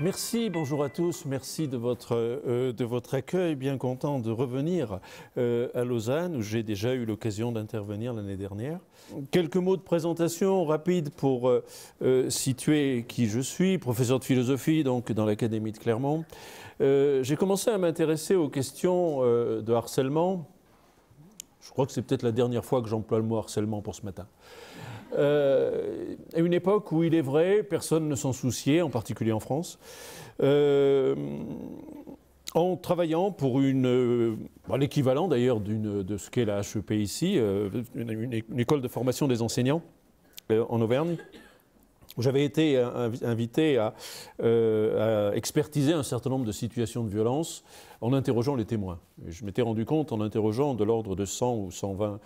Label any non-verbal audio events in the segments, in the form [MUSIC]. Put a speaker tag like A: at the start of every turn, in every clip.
A: Merci, bonjour à tous, merci de votre, euh, de votre accueil. Bien content de revenir euh, à Lausanne où j'ai déjà eu l'occasion d'intervenir l'année dernière. Quelques mots de présentation rapide pour euh, situer qui je suis, professeur de philosophie donc dans l'Académie de Clermont. j'ai commencé à m'intéresser aux questions de harcèlement. Je crois que c'est peut-être la dernière fois que j'emploie le mot harcèlement pour ce matin. Euh, à une époque où il est vrai, personne ne s'en souciait, en particulier en France, euh, en travaillant pour euh, l'équivalent d'ailleurs de ce qu'est la HEP ici, une, école de formation des enseignants en Auvergne. J'avais été invité à, expertiser un certain nombre de situations de violence en interrogeant les témoins. Je m'étais rendu compte en interrogeant de l'ordre de 100 ou 120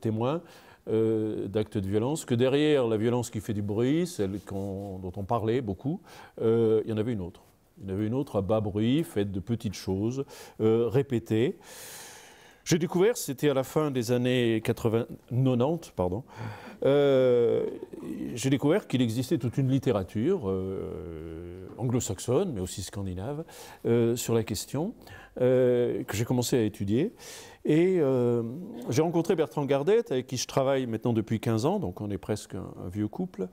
A: témoins euh, d'actes de violence, que derrière la violence qui fait du bruit, celle dont on parlait beaucoup, euh, il y en avait une autre. Il y en avait une autre à bas bruit, faite de petites choses, euh, répétées. J'ai découvert, c'était à la fin des années 80, 90, pardon, j'ai découvert qu'il existait toute une littérature anglo-saxonne, mais aussi scandinave, sur la question, que j'ai commencé à étudier. Et euh, j'ai rencontré Bertrand Gardette, avec qui je travaille maintenant depuis 15 ans, donc on est presque un, vieux couple.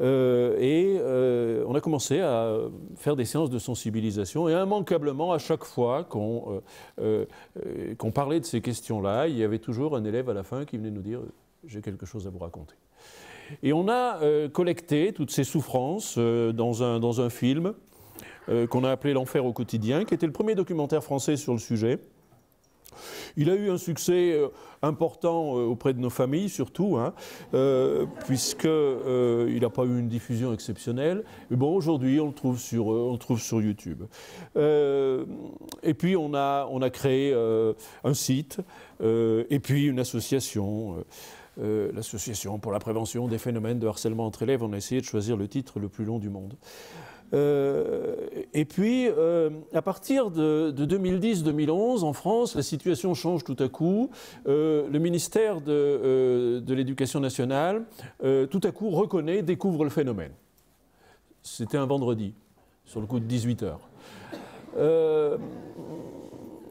A: Euh, et euh, on a commencé à faire des séances de sensibilisation. Et immanquablement, à chaque fois qu'on parlait de ces questions-là, il y avait toujours un élève à la fin qui venait nous dire J'ai quelque chose à vous raconter. Et on a collecté toutes ces souffrances dans un, dans un film qu'on a appelé L'enfer au quotidien, qui était le premier documentaire français sur le sujet. Il a eu un succès euh, important euh, auprès de nos familles, surtout, hein, euh, puisqu'il n'a pas eu une diffusion exceptionnelle. Mais bon, aujourd'hui, on, le trouve sur, on trouve sur YouTube. et puis, on a, on a créé un site, et puis une association. l'association pour la prévention des phénomènes de harcèlement entre élèves. On a essayé de choisir le titre le plus long du monde. Euh, et puis, euh, à partir de, 2010-2011, en France, la situation change tout à coup. Euh, le ministère de, de l'Éducation nationale, tout à coup, reconnaît, découvre le phénomène. C'était un vendredi, sur le coup de 18 heures.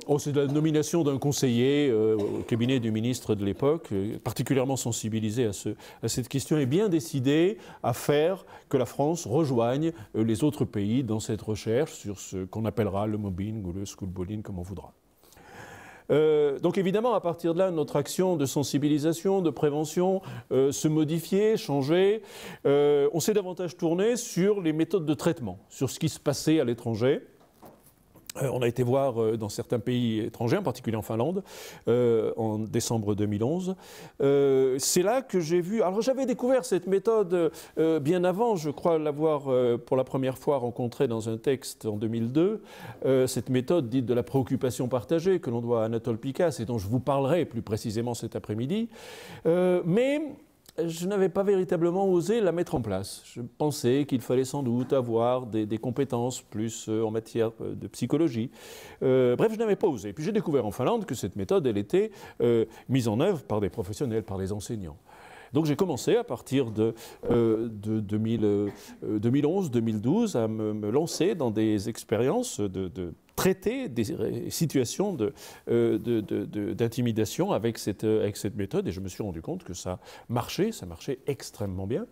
A: Oh, c'est la nomination d'un conseiller euh, au cabinet du ministre de l'époque, euh, particulièrement sensibilisé à, ce, à, cette question et bien décidé à faire que la France rejoigne euh, les autres pays dans cette recherche sur ce qu'on appellera le mobbing ou le schoolbullying, comme on voudra. donc évidemment, à partir de là, notre action de sensibilisation, de prévention se modifiait, changeait. on s'est davantage tourné sur les méthodes de traitement, sur ce qui se passait à l'étranger. Euh, on a été voir euh, dans certains pays étrangers, en particulier en Finlande, euh, en décembre 2011. c'est là que j'ai vu. Alors j'avais découvert cette méthode bien avant, je crois l'avoir pour la première fois rencontrée dans un texte en 2002. cette méthode dite de la préoccupation partagée que l'on doit à Anatole Picasse et dont je vous parlerai plus précisément cet après-midi. mais je n'avais pas véritablement osé la mettre en place. Je pensais qu'il fallait sans doute avoir des, compétences plus euh, en matière euh, de psychologie. Euh, bref, je n'avais pas osé. Puis j'ai découvert en Finlande que cette méthode, elle était mise en œuvre par des professionnels, par des enseignants. Donc j'ai commencé à partir de, 2011-2012 à me, lancer dans des expériences de traiter des situations d'intimidation avec, cette, avec cette méthode et je me suis rendu compte que ça marchait, ça marchait extrêmement bien.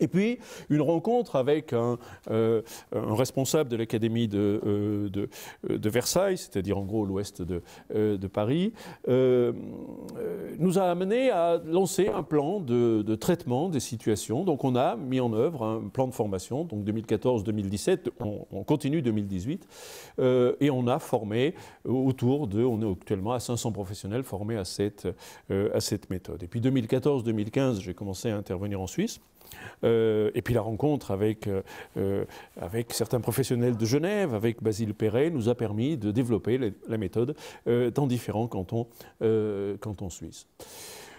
A: Et puis, une rencontre avec un, euh, responsable de l'Académie de, euh, de, Versailles, c'est-à-dire en gros l'ouest de, euh, Paris, nous a amené à lancer un plan de, traitement des situations. Donc, on a mis en œuvre un plan de formation, donc 2014-2017, on, continue 2018, et on a formé autour de, on est actuellement à 500 professionnels formés à cette méthode. Et puis 2014-2015, j'ai commencé à intervenir en Suisse. Euh, et puis la rencontre avec, euh, euh, avec certains professionnels de Genève, avec Basile Perret, nous a permis de développer la méthode dans différents cantons, cantons suisses.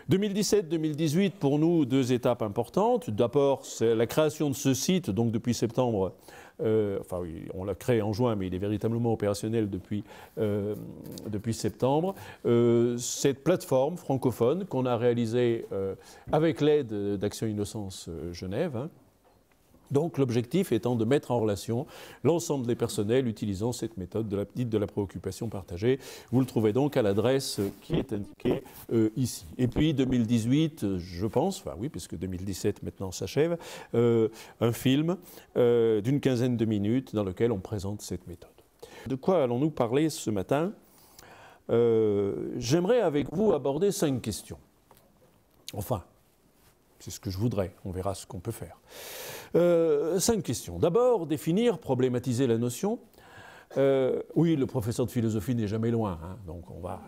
A: 2017-2018, pour nous, deux étapes importantes. D'abord, c'est la création de ce site, donc depuis septembre, enfin, on l'a créé en juin, mais il est véritablement opérationnel depuis, euh, septembre. Euh, cette plateforme francophone qu'on a réalisée avec l'aide d'Action Innocence Genève, hein, Donc l'objectif étant de mettre en relation l'ensemble des personnels utilisant cette méthode de la, dite de la préoccupation partagée. Vous le trouvez donc à l'adresse qui est indiquée euh, ici. Et puis 2018, je pense, enfin oui, puisque 2017 maintenant s'achève, euh, un film euh, d'une quinzaine de minutes dans lequel on présente cette méthode. De quoi allons-nous parler ce matin? J'aimerais avec vous aborder cinq questions. Enfin, c'est ce que je voudrais, on verra ce qu'on peut faire. Euh, cinq questions. D'abord, définir, problématiser la notion. Euh, oui, le professeur de philosophie n'est jamais loin, hein, donc on va,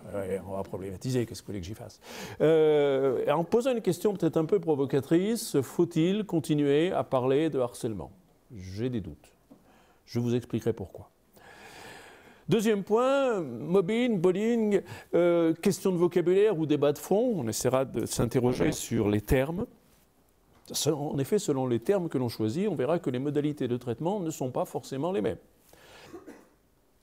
A: on va problématiser, qu'est-ce que vous voulez que j'y fasse? Euh, En posant une question peut-être un peu provocatrice, faut-il continuer à parler de harcèlement? J'ai des doutes. Je vous expliquerai pourquoi. Deuxième point, mobbing, bullying, question de vocabulaire ou débat de fond. On essaiera de s'interroger sur les termes. En effet, selon les termes que l'on choisit, on verra que les modalités de traitement ne sont pas forcément les mêmes.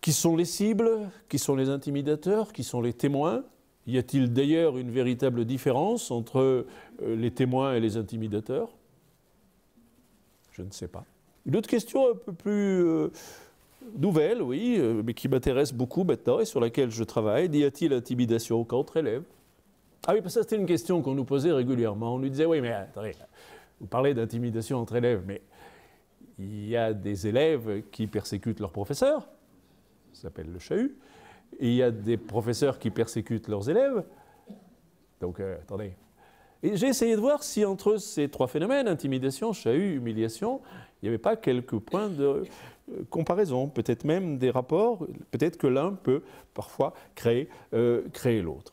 A: Qui sont les cibles? Qui sont les intimidateurs? Qui sont les témoins? Y a-t-il d'ailleurs une véritable différence entre euh, les témoins et les intimidateurs? Je ne sais pas. Une autre question un peu plus euh, nouvelle, oui, euh, mais qui m'intéresse beaucoup maintenant et sur laquelle je travaille. Y a-t-il intimidation contre élèves? Ah oui, parce que c'était une question qu'on nous posait régulièrement. On nous disait, oui, mais attendez, vous parlez d'intimidation entre élèves, mais il y a des élèves qui persécutent leurs professeurs, ça s'appelle le chahut, et il y a des professeurs qui persécutent leurs élèves. Donc, euh, attendez. J'ai essayé de voir si entre ces trois phénomènes, intimidation, chahut, humiliation, il n'y avait pas quelques points de euh, comparaison, peut-être même des rapports, peut-être que l'un peut parfois créer, euh, créer l'autre.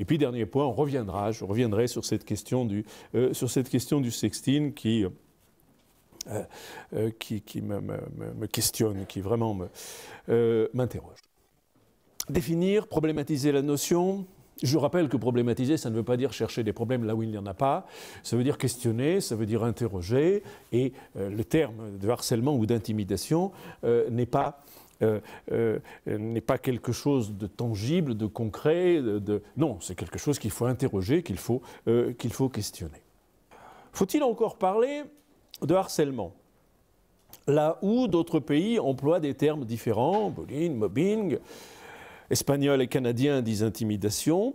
A: Et puis, dernier point, on reviendra, je reviendrai sur cette question du, euh, sur cette question du sextine qui, euh, euh, qui, qui me, me, questionne, qui vraiment m'interroge. Définir, problématiser la notion, je rappelle que problématiser, ça ne veut pas dire chercher des problèmes là où il n'y en a pas, ça veut dire questionner, ça veut dire interroger, et le terme de harcèlement ou d'intimidation n'est pas euh, euh, n'est pas quelque chose de tangible, de concret. De, non, c'est quelque chose qu'il faut interroger, qu'il faut, euh, qu'il faut questionner. Faut-il encore parler de harcèlement? Là où d'autres pays emploient des termes différents, bullying, mobbing, espagnols et canadiens disent intimidation.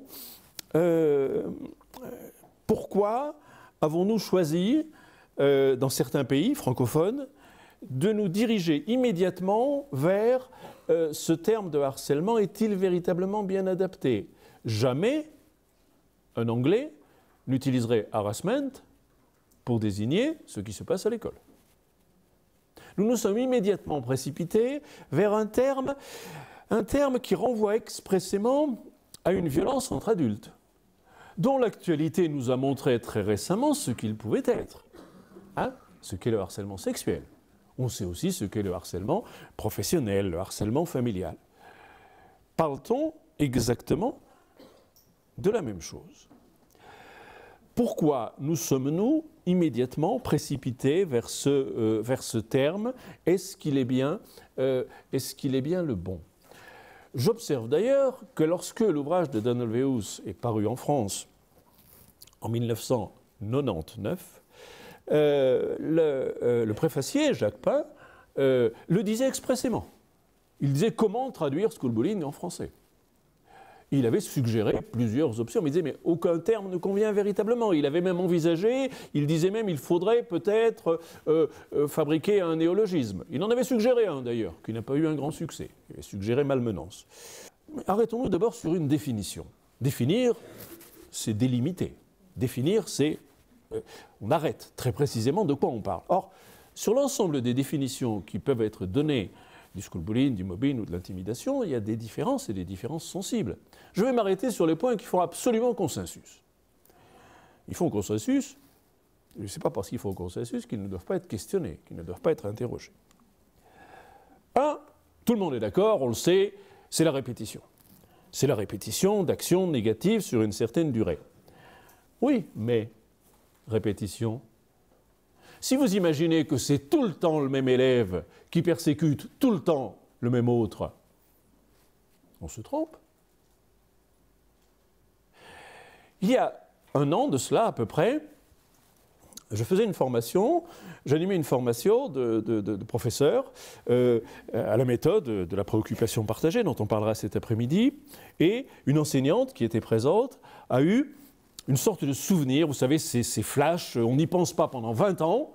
A: pourquoi avons-nous choisi, dans certains pays francophones, de nous diriger immédiatement vers euh, ce terme de harcèlement est-il véritablement bien adapté? Jamais un Anglais n'utiliserait harassment pour désigner ce qui se passe à l'école. Nous nous sommes immédiatement précipités vers un terme, un terme qui renvoie expressément à une violence entre adultes, dont l'actualité nous a montré très récemment ce qu'il pouvait être, hein, ce qu'est le harcèlement sexuel on sait aussi ce qu'est le harcèlement professionnel, le harcèlement familial. Parle-t-on exactement de la même chose? Pourquoi nous sommes-nous immédiatement précipités vers ce, euh, terme? Est-ce qu'il est, bien, euh, qu'il est bien le bon? J'observe d'ailleurs que lorsque l'ouvrage de Donald Veus est paru en France en 1999, euh, euh, le, préfacier, Jacques Pain, euh, le disait expressément. Il disait comment traduire schoolbullying en français. Il avait suggéré plusieurs options, mais il disait mais aucun terme ne convient véritablement. Il avait même envisagé, il disait même il faudrait peut-être fabriquer un néologisme. Il en avait suggéré un d'ailleurs, qui n'a pas eu un grand succès. Il avait suggéré malmenance. Arrêtons-nous d'abord sur une définition. Définir, c'est délimiter. Définir, c'est on arrête très précisément de quoi on parle. Or, sur l'ensemble des définitions qui peuvent être données du schoolbullying, du mobbing ou de l'intimidation, il y a des différences et des différences sensibles. Je vais m'arrêter sur les points qui font absolument consensus. Ils font consensus, et ce n'est pas parce qu'ils font consensus qu'ils ne doivent pas être questionnés, qu'ils ne doivent pas être interrogés. Un, tout le monde est d'accord, on le sait, c'est la répétition. C'est la répétition d'actions négatives sur une certaine durée. Oui, mais répétition. Si vous imaginez que c'est tout le temps le même élève qui persécute tout le temps le même autre, on se trompe. Il y a un an de cela à peu près, je faisais une formation, j'animais une formation de, professeur euh, à la méthode de la préoccupation partagée dont on parlera cet après-midi, et une enseignante qui était présente a eu une sorte de souvenir, vous savez, ces, ces flashs, on n'y pense pas pendant 20 ans,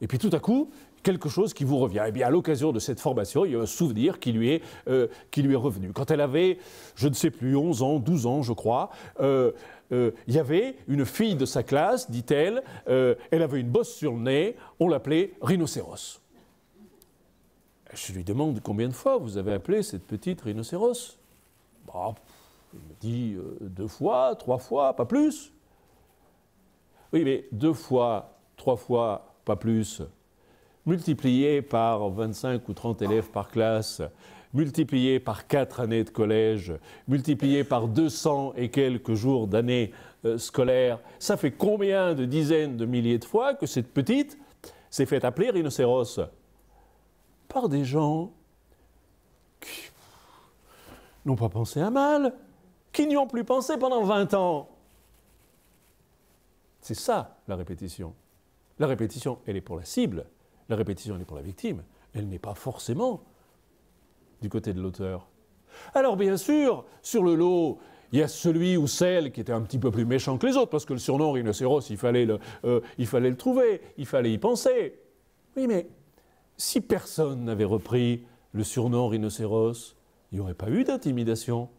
A: et puis tout à coup, quelque chose qui vous revient. Eh bien, à l'occasion de cette formation, il y a un souvenir qui lui est, euh, qui lui est revenu. Quand elle avait, je ne sais plus, 11 ans, 12 ans, je crois, euh, euh, il y avait une fille de sa classe, dit-elle, elle avait une bosse sur le nez, on l'appelait rhinocéros. Je lui demande combien de fois vous avez appelé cette petite rhinocéros bah, Il me dit deux fois, trois fois, pas plus. Oui, mais deux fois, trois fois, pas plus, multiplié par 25 ou 30 élèves par classe, multiplié par 4 années de collège, multiplié par 200 et quelques jours d'années euh, scolaires, ça fait combien de dizaines de milliers de fois que cette petite s'est fait appeler rhinocéros? Par des gens qui n'ont pas pensé à mal, qui n'y ont plus pensé pendant 20 ans. C'est ça la répétition. La répétition, elle est pour la cible, la répétition, elle est pour la victime. Elle n'est pas forcément du côté de l'auteur. Alors bien sûr, sur le lot, il y a celui ou celle qui était un petit peu plus méchant que les autres, parce que le surnom rhinocéros, il fallait le, euh, il fallait le trouver, il fallait y penser. Oui, mais si personne n'avait repris le surnom rhinocéros, il n'y aurait pas eu d'intimidation.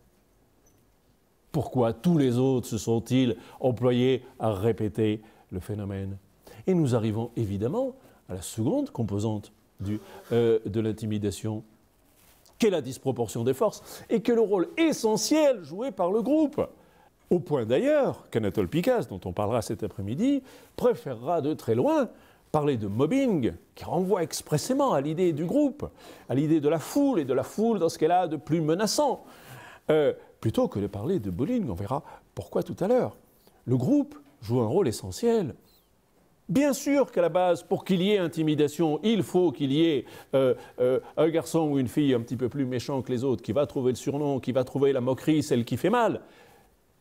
A: Pourquoi tous les autres se sont-ils employés à répéter le phénomène Et nous arrivons évidemment à la seconde composante euh, de l'intimidation, qu'est la disproportion des forces, et que le rôle essentiel joué par le groupe. Au point d'ailleurs qu'Anatole Picasse, dont on parlera cet après-midi, préférera de très loin parler de mobbing, qui renvoie expressément à l'idée du groupe, à l'idée de la foule, et de la foule dans ce qu'elle a de plus menaçant, euh, plutôt que de parler de bullying. On verra pourquoi tout à l'heure. Le groupe joue un rôle essentiel. Bien sûr qu'à la base, pour qu'il y ait intimidation, il faut qu'il y ait euh, euh, un garçon ou une fille un petit peu plus méchant que les autres, qui va trouver le surnom, qui va trouver la moquerie, celle qui fait mal.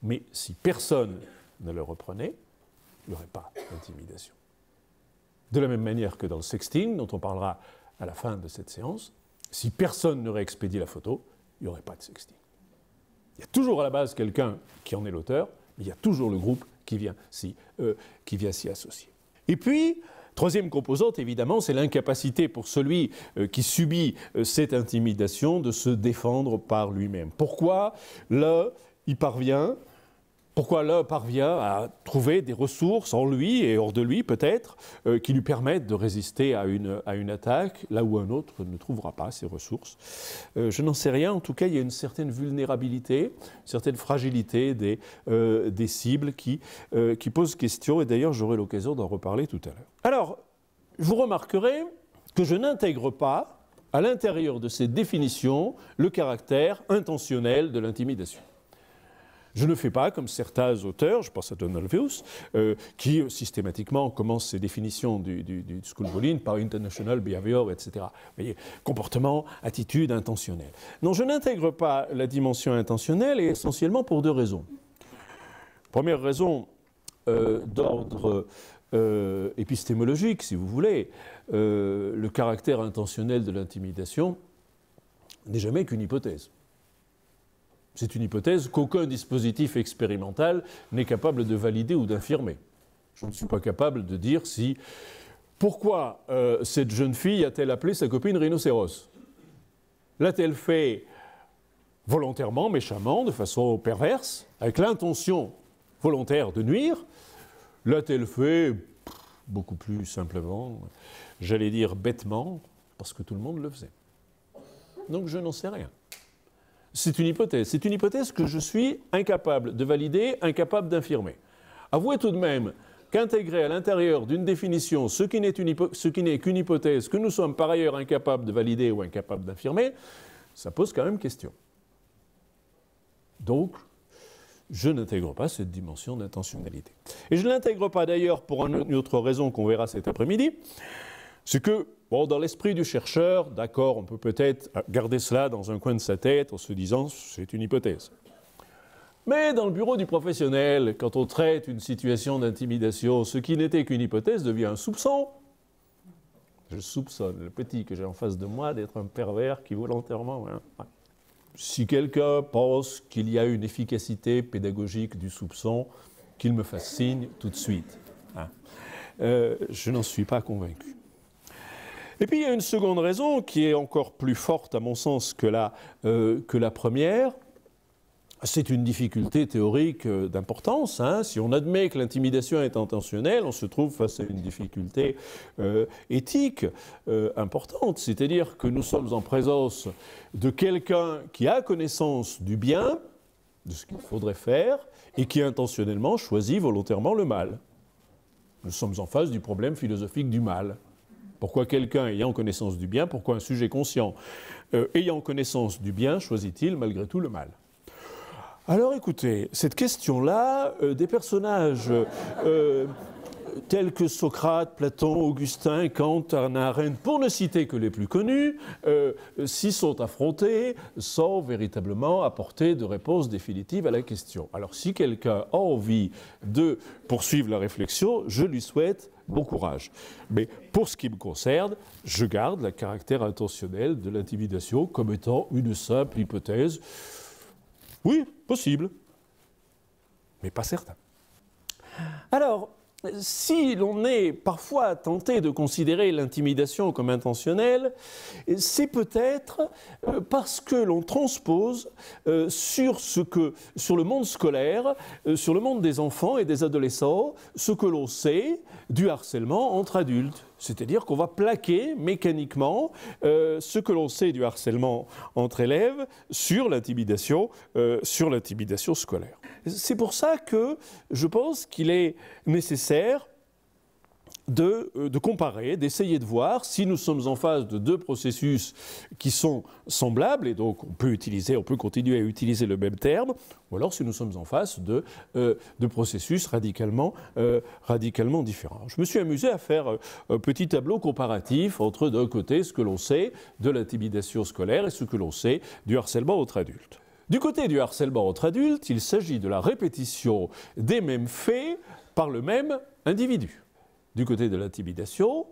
A: Mais si personne ne le reprenait, il n'y aurait pas d'intimidation. De la même manière que dans le sexting, dont on parlera à la fin de cette séance, si personne ne réexpédie la photo, il n'y aurait pas de sexting. Il y a toujours à la base quelqu'un qui en est l'auteur, mais il y a toujours le groupe qui vient s'y euh, associer. Et puis, troisième composante, évidemment, c'est l'incapacité pour celui euh, qui subit euh, cette intimidation de se défendre par lui-même. Pourquoi? Là, il parvient pourquoi l'homme parvient à trouver des ressources en lui et hors de lui peut-être euh, qui lui permettent de résister à une, à une, attaque là où un autre ne trouvera pas ces ressources? Euh, Je n'en sais rien. En tout cas, il y a une certaine vulnérabilité, une certaine fragilité des, euh, des cibles qui, qui posent question. Et d'ailleurs, j'aurai l'occasion d'en reparler tout à l'heure. Alors, vous remarquerez que je n'intègre pas à l'intérieur de ces définitions le caractère intentionnel de l'intimidation. Je ne fais pas comme certains auteurs, je pense à Donald euh, qui systématiquement commencent ses définitions du, du, du par international behavior, etc. Vous voyez, comportement, attitude intentionnelle. Non, je n'intègre pas la dimension intentionnelle et essentiellement pour deux raisons. Première raison euh, d'ordre euh, épistémologique, si vous voulez, le caractère intentionnel de l'intimidation n'est jamais qu'une hypothèse. C'est une hypothèse qu'aucun dispositif expérimental n'est capable de valider ou d'infirmer. Je ne suis pas capable de dire si. Pourquoi euh, cette jeune fille a-t-elle appelé sa copine rhinocéros? L'a-t-elle fait volontairement, méchamment, de façon perverse, avec l'intention volontaire de nuire? L'a-t-elle fait beaucoup plus simplement, j'allais dire bêtement, parce que tout le monde le faisait? Donc je n'en sais rien. C'est une hypothèse. C'est une hypothèse que je suis incapable de valider, incapable d'infirmer. Avouez tout de même qu'intégrer à l'intérieur d'une définition ce qui n'est qu'une hypothèse que nous sommes par ailleurs incapables de valider ou incapables d'affirmer, ça pose quand même question. Donc, je n'intègre pas cette dimension d'intentionnalité. Et je ne l'intègre pas d'ailleurs pour une autre raison qu'on verra cet après-midi, c'est que Bon, dans l'esprit du chercheur, d'accord, on peut peut-être garder cela dans un coin de sa tête en se disant c'est une hypothèse. Mais dans le bureau du professionnel, quand on traite une situation d'intimidation, ce qui n'était qu'une hypothèse devient un soupçon. Je soupçonne le petit que j'ai en face de moi d'être un pervers qui volontairement... Hein, si quelqu'un pense qu'il y a une efficacité pédagogique du soupçon, qu'il me fasse signe tout de suite. Hein. Euh, je n'en suis pas convaincu. Et puis il y a une seconde raison qui est encore plus forte à mon sens que la, euh, première. C'est une difficulté théorique euh, d'importance. Hein. Si on admet que l'intimidation est intentionnelle, on se trouve face à une difficulté éthique importante. C'est-à-dire que nous sommes en présence de quelqu'un qui a connaissance du bien, de ce qu'il faudrait faire, et qui intentionnellement choisit volontairement le mal. Nous sommes en face du problème philosophique du mal. Pourquoi quelqu'un ayant connaissance du bien, pourquoi un sujet conscient euh, ayant connaissance du bien choisit-il malgré tout le mal? Alors écoutez, cette question-là, euh, des personnages euh, tels que Socrate, Platon, Augustin, Kant, Hannah Arendt, pour ne citer que les plus connus, s'y sont affrontés sans véritablement apporter de réponse définitive à la question. Alors si quelqu'un a envie de poursuivre la réflexion, je lui souhaite bon courage. Mais pour ce qui me concerne, je garde le caractère intentionnel de l'intimidation comme étant une simple hypothèse. Oui, possible, mais pas certain. Alors, si l'on est parfois tenté de considérer l'intimidation comme intentionnelle, c'est peut-être euh, parce que l'on transpose euh, sur, ce que, sur le monde scolaire, euh, sur le monde des enfants et des adolescents, ce que l'on sait du harcèlement entre adultes. C'est-à-dire qu'on va plaquer mécaniquement ce que l'on sait du harcèlement entre élèves sur l'intimidation, sur l'intimidation scolaire. C'est pour ça que je pense qu'il est nécessaire de, euh, de, comparer, d'essayer de voir si nous sommes en face de deux processus qui sont semblables, et donc on peut utiliser, on peut continuer à utiliser le même terme, ou alors si nous sommes en face de, euh, processus radicalement, euh, radicalement différents. Je me suis amusé à faire un petit tableau comparatif entre d'un côté ce que l'on sait de l'intimidation scolaire et ce que l'on sait du harcèlement entre adultes. Du côté du harcèlement entre adultes, il s'agit de la répétition des mêmes faits par le même individu. Du côté de l'intimidation,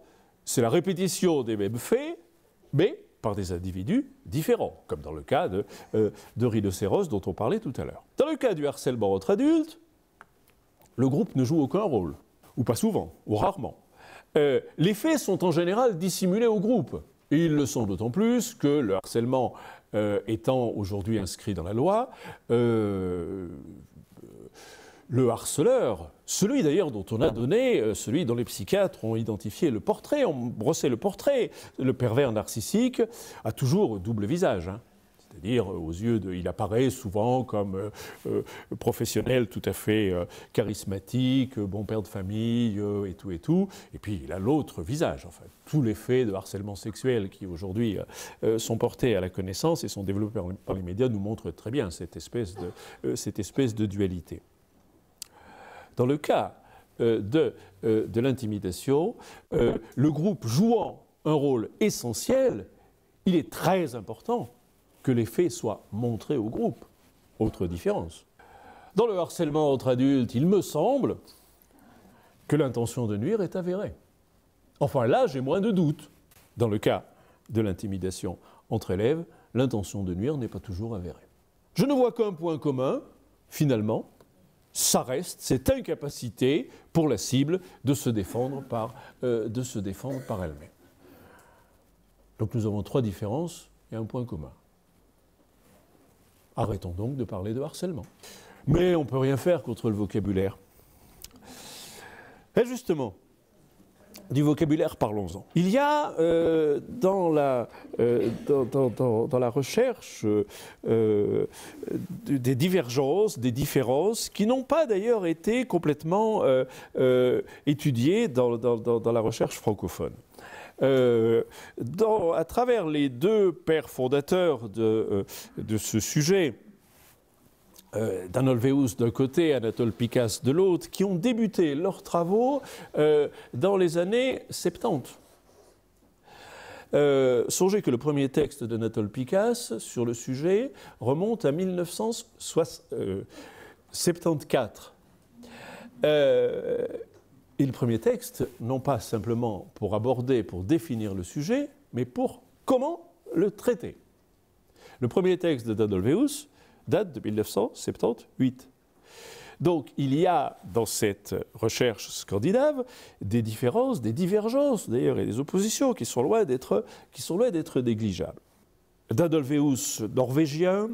A: c'est la répétition des mêmes faits, mais par des individus différents, comme dans le cas de, euh, de rhinocéros dont on parlait tout à l'heure. Dans le cas du harcèlement entre adultes, le groupe ne joue aucun rôle, ou pas souvent, ou rarement. Euh, les faits sont en général dissimulés au groupe. Et ils le sont d'autant plus que le harcèlement euh, étant aujourd'hui inscrit dans la loi, euh, le harceleur, celui d'ailleurs dont on a donné, euh, celui dont les psychiatres ont identifié le portrait, ont brossé le portrait, le pervers narcissique, a toujours double visage. Hein. C'est-à-dire, aux yeux de. Il apparaît souvent comme euh, euh, professionnel tout à fait euh, charismatique, bon père de famille et tout et tout. Et puis, il a l'autre visage. Enfin, tous les faits de harcèlement sexuel qui aujourd'hui sont portés à la connaissance et sont développés par les médias nous montrent très bien cette espèce de, cette espèce de dualité. Dans le cas de, de l'intimidation, le groupe jouant un rôle essentiel, il est très important que les faits soient montrés au groupe. Autre différence. Dans le harcèlement entre adultes, il me semble que l'intention de nuire est avérée. Enfin là, j'ai moins de doutes. Dans le cas de l'intimidation entre élèves, l'intention de nuire n'est pas toujours avérée. Je ne vois qu'un point commun, finalement, ça reste cette incapacité pour la cible de se défendre par, euh, se défendre par elle-même. Donc nous avons trois différences et un point commun. Arrêtons donc de parler de harcèlement. Mais on ne peut rien faire contre le vocabulaire. Et justement, du vocabulaire, parlons-en. Il y a euh, dans, la, euh, dans, la, recherche euh, des divergences, des différences, qui n'ont pas d'ailleurs été complètement étudiées dans, la recherche francophone. À travers les deux pères fondateurs de, euh, ce sujet, euh, Danolveus d'un côté, Anatole Picasse de l'autre, qui ont débuté leurs travaux dans les années 70. songez que le premier texte d'Anatole Picasse sur le sujet remonte à 1960. 74 euh, et le premier texte, non pas simplement pour aborder, pour définir le sujet, mais pour comment le traiter. Le premier texte de Dadolveus date de 1978. Donc il y a dans cette recherche scandinave des différences, des divergences d'ailleurs et des oppositions qui sont loin d'être, négligeables. Dadolveus, norvégien,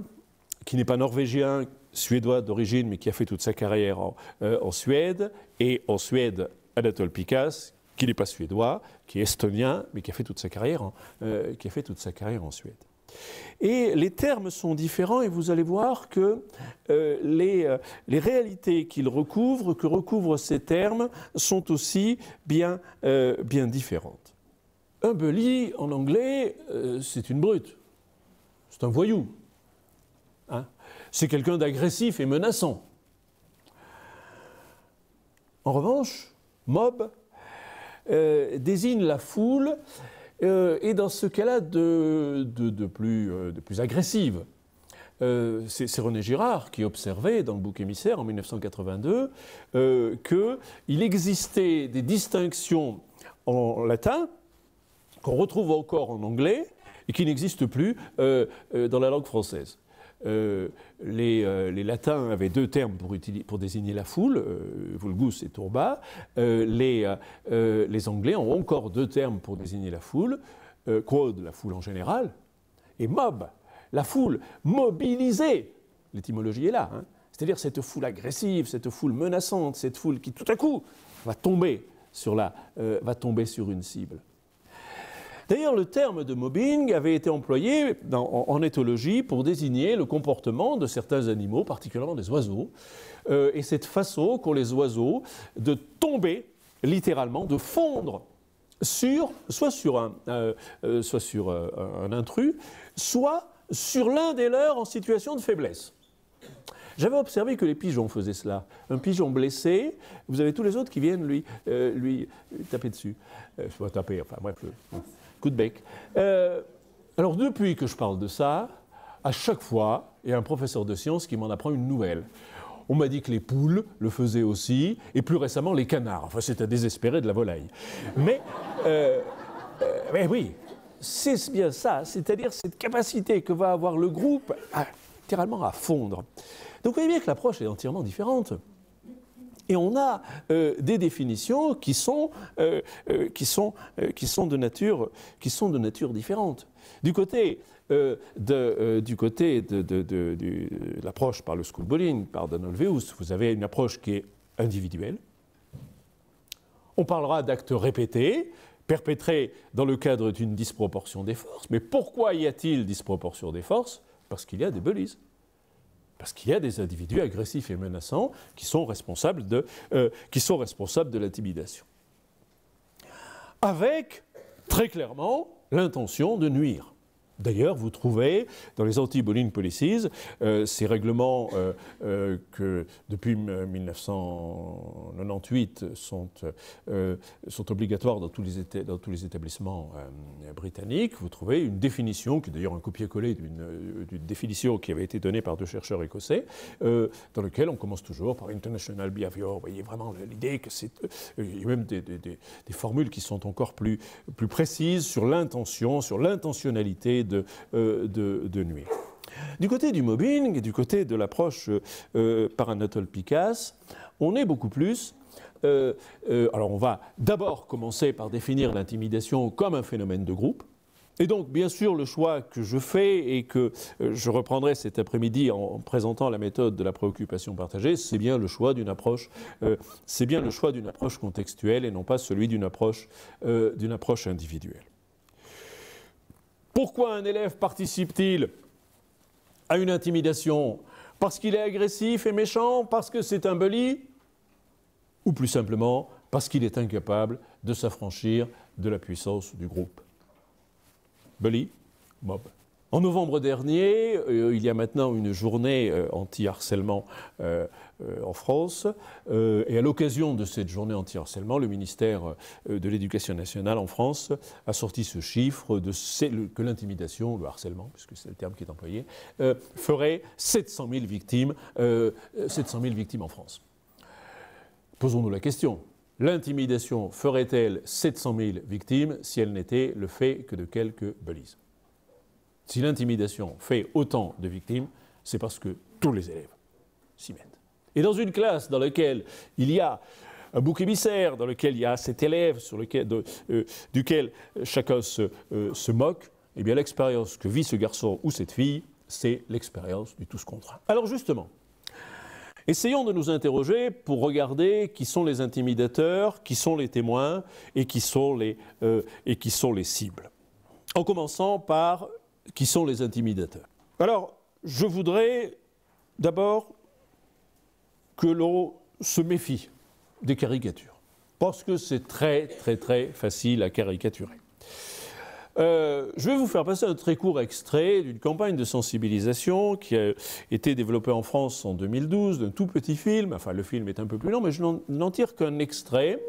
A: qui n'est pas norvégien, suédois d'origine, mais qui a fait toute sa carrière en, euh, Suède, et en Suède, Anatole Pikas, qui n'est pas suédois, qui est estonien, mais qui a fait toute sa carrière en, euh, qui a fait toute sa carrière en Suède. Et les termes sont différents et vous allez voir que euh, les, euh, les, réalités qu'ils recouvrent, que recouvrent ces termes, sont aussi bien, euh, bien différentes. Un bully en anglais, c'est une brute, c'est un voyou, hein? C'est quelqu'un d'agressif et menaçant. En revanche, mob désigne la foule euh, et dans ce cas-là de, plus, euh, plus, agressive. Euh, c'est René Girard qui observait dans le bouc émissaire en 1982 qu'il existait des distinctions en latin qu'on retrouve encore en anglais et qui n'existent plus dans la langue française. Euh, euh, les, latins avaient deux termes pour, désigner la foule, euh, vulgus et turba. Les, les, anglais ont encore deux termes pour désigner la foule, quod, la foule en général, et mob, la foule mobilisée. L'étymologie est là. Hein. C'est-à-dire cette foule agressive, cette foule menaçante, cette foule qui tout à coup va tomber sur, la, va tomber sur une cible. D'ailleurs, le terme de mobbing avait été employé en, éthologie pour désigner le comportement de certains animaux, particulièrement des oiseaux, euh, et cette façon qu'ont les oiseaux de tomber littéralement, de fondre soit sur un, euh, euh, un intrus, soit sur l'un des leurs en situation de faiblesse. J'avais observé que les pigeons faisaient cela. Un pigeon blessé, vous avez tous les autres qui viennent lui, lui taper dessus. Taper, enfin bref Euh, alors depuis que je parle de ça, à chaque fois, il y a un professeur de sciences qui m'en apprend une nouvelle. On m'a dit que les poules le faisaient aussi, et plus récemment les canards. Enfin, c'était désespéré de la volaille. Mais, euh, euh, mais oui, c'est bien ça, c'est-à-dire cette capacité que va avoir le groupe à, littéralement à fondre. Donc vous voyez bien que l'approche est entièrement différente. Et on a euh, des définitions qui sont, euh, euh, qui, sont, qui, sont de nature, qui sont de nature différente. Du côté de, du côté de, l'approche par le schoolballing, par Donald Veus, vous avez une approche qui est individuelle. On parlera d'actes répétés, perpétrés dans le cadre d'une disproportion des forces. Mais pourquoi y a-t-il disproportion des forces? Parce qu'il y a des bullies. Parce qu'il y a des individus agressifs et menaçants qui sont responsables de, euh, l'intimidation. Avec, très clairement, l'intention de nuire. D'ailleurs, vous trouvez dans les anti-bullying policies euh, ces règlements euh, euh, que depuis 1998 sont, obligatoires dans tous les, établissements britanniques. Vous trouvez une définition, qui est d'ailleurs un copier-coller d'une définition qui avait été donnée par deux chercheurs écossais, dans lequel on commence toujours par international behavior. Vous voyez vraiment l'idée que c'est. il y a même des, formules qui sont encore plus, plus précises sur l'intention, sur l'intentionnalité euh, de, de, nuire. Du côté du mobbing et du côté de l'approche euh, par Anatole Picasse, on est beaucoup plus euh, alors on va d'abord commencer par définir l'intimidation comme un phénomène de groupe. Et donc, bien sûr, le choix que je fais et que je reprendrai cet après-midi en présentant la méthode de la préoccupation partagée, c'est bien le choix d'une approche, c'est bien le choix d'une approche contextuelle et non pas celui d'une approche, d'une approche individuelle. Pourquoi un élève participe-t-il à une intimidation? Parce qu'il est agressif et méchant Parce que c'est un bully? Ou plus simplement parce qu'il est incapable de s'affranchir de la puissance du groupe? Bully, mob? En novembre dernier, euh, il y a maintenant une journée euh, anti-harcèlement euh, en France, et à l'occasion de cette journée anti-harcèlement, le ministère de l'Éducation nationale en France a sorti ce chiffre que l'intimidation, le harcèlement, puisque c'est le terme qui est employé, ferait 700 000 victimes, 700 000 victimes en France. Posons-nous la question. L'intimidation ferait-elle 700 000 victimes si elle n'était le fait que de quelques balises? Si l'intimidation fait autant de victimes, c'est parce que tous les élèves s'y mettent. Et dans une classe dans laquelle il y a un bouc émissaire, dans lequel il y a cet élève sur lequel, euh, duquel chacun se, euh, se moque, eh bien l'expérience que vit ce garçon ou cette fille, c'est l'expérience du tous contre. Alors justement, essayons de nous interroger pour regarder qui sont les intimidateurs, qui sont les témoins et qui sont les, euh, et qui sont les cibles. En commençant par qui sont les intimidateurs. Alors, je voudrais d'abord que l'on se méfie des caricatures, parce que c'est très très très facile à caricaturer. Euh, je vais vous faire passer un très court extrait d'une campagne de sensibilisation qui a été développée en France en 2012, d'un tout petit film. Enfin, le film est un peu plus long, mais je n'en tire qu'un extrait.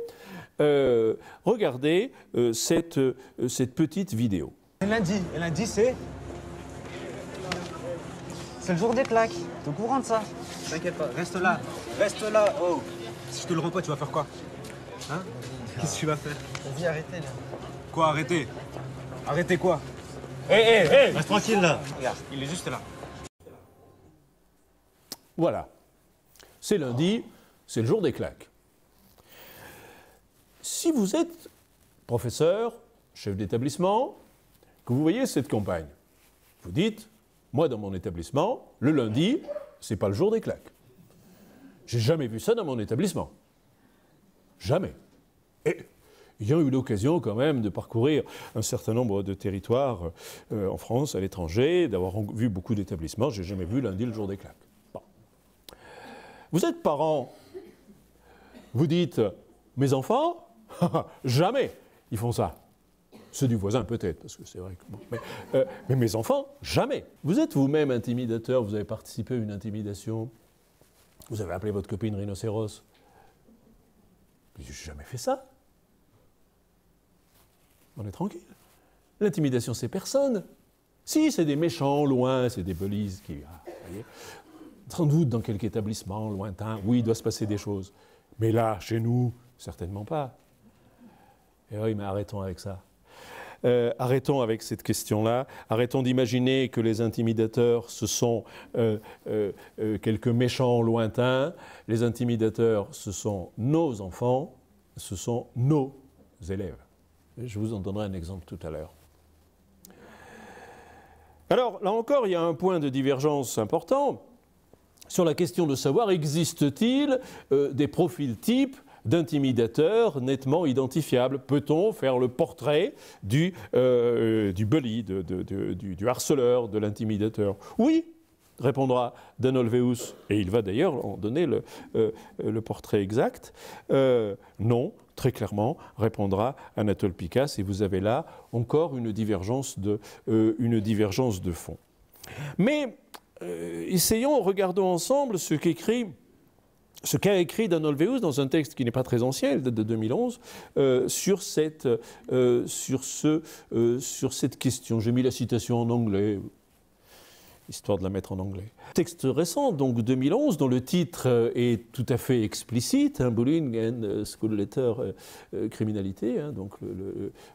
A: Euh, regardez euh, cette, cette petite vidéo.
B: Lundi, et lundi c'est C'est le jour des plaques. T'es au courant de ça
C: T'inquiète pas, reste là. Reste là, oh Si je te le rends pas, tu vas faire quoi Hein Qu'est-ce que tu vas faire
B: Vas-y, arrêtez là.
C: Quoi, arrêtez Arrêtez quoi
B: Hé, hé, hé
C: Reste tranquille là Regarde, il est juste là.
A: Voilà. C'est lundi, c'est le jour des claques. Si vous êtes professeur, chef d'établissement, que vous voyez cette campagne. Vous dites, moi dans mon établissement, le lundi, c'est pas le jour des claques. J'ai jamais vu ça dans mon établissement. Jamais. Et ayant eu l'occasion quand même de parcourir un certain nombre de territoires euh, en France, à l'étranger, d'avoir vu beaucoup d'établissements, j'ai jamais vu lundi le jour des claques. Vous êtes parent, vous dites, mes enfants, [LAUGHS] jamais ils font ça. Ceux du voisin peut-être, parce que c'est vrai que... Euh, mais, mes enfants, jamais. Vous êtes vous-même intimidateur, vous avez participé à une intimidation, vous avez appelé votre copine rhinocéros. J'ai jamais fait ça. On est tranquille. L'intimidation, c'est personne. Si, c'est des méchants loin, c'est des bolises qui. Ah, voyez, sans doute dans quelque établissement lointain, oui, il doit se passer des choses. Mais là, chez nous, certainement pas. Et oui, mais arrêtons avec ça. Euh, arrêtons avec cette question-là. Arrêtons d'imaginer que les intimidateurs, ce sont euh, euh, quelques méchants lointains. Les intimidateurs, ce sont nos enfants, ce sont nos élèves. Je vous en donnerai un exemple tout à l'heure. Alors, là encore, il y a un point de divergence important sur la question de savoir existe-t-il des profils types d'intimidateur nettement identifiable. Peut-on faire le portrait du, euh, du bully, du, harceleur, de l'intimidateur? Oui, répondra Dan Olveus, et il va d'ailleurs en donner le, euh, portrait exact. Euh, non, très clairement, répondra Anatole Picasse, et vous avez là encore une divergence de, une divergence de fond. Mais essayons, regardons ensemble ce qu'écrit ce qu'a écrit Dan Olveus dans un texte qui n'est pas très ancien, il date de 2011, euh, euh, euh, sur cette question. J'ai mis la citation en anglais, histoire de la mettre en anglais. Texte récent, donc 2011, dont le titre euh, est tout à fait explicite, hein, Bullying and euh, School Letter, euh, criminalité, hein, donc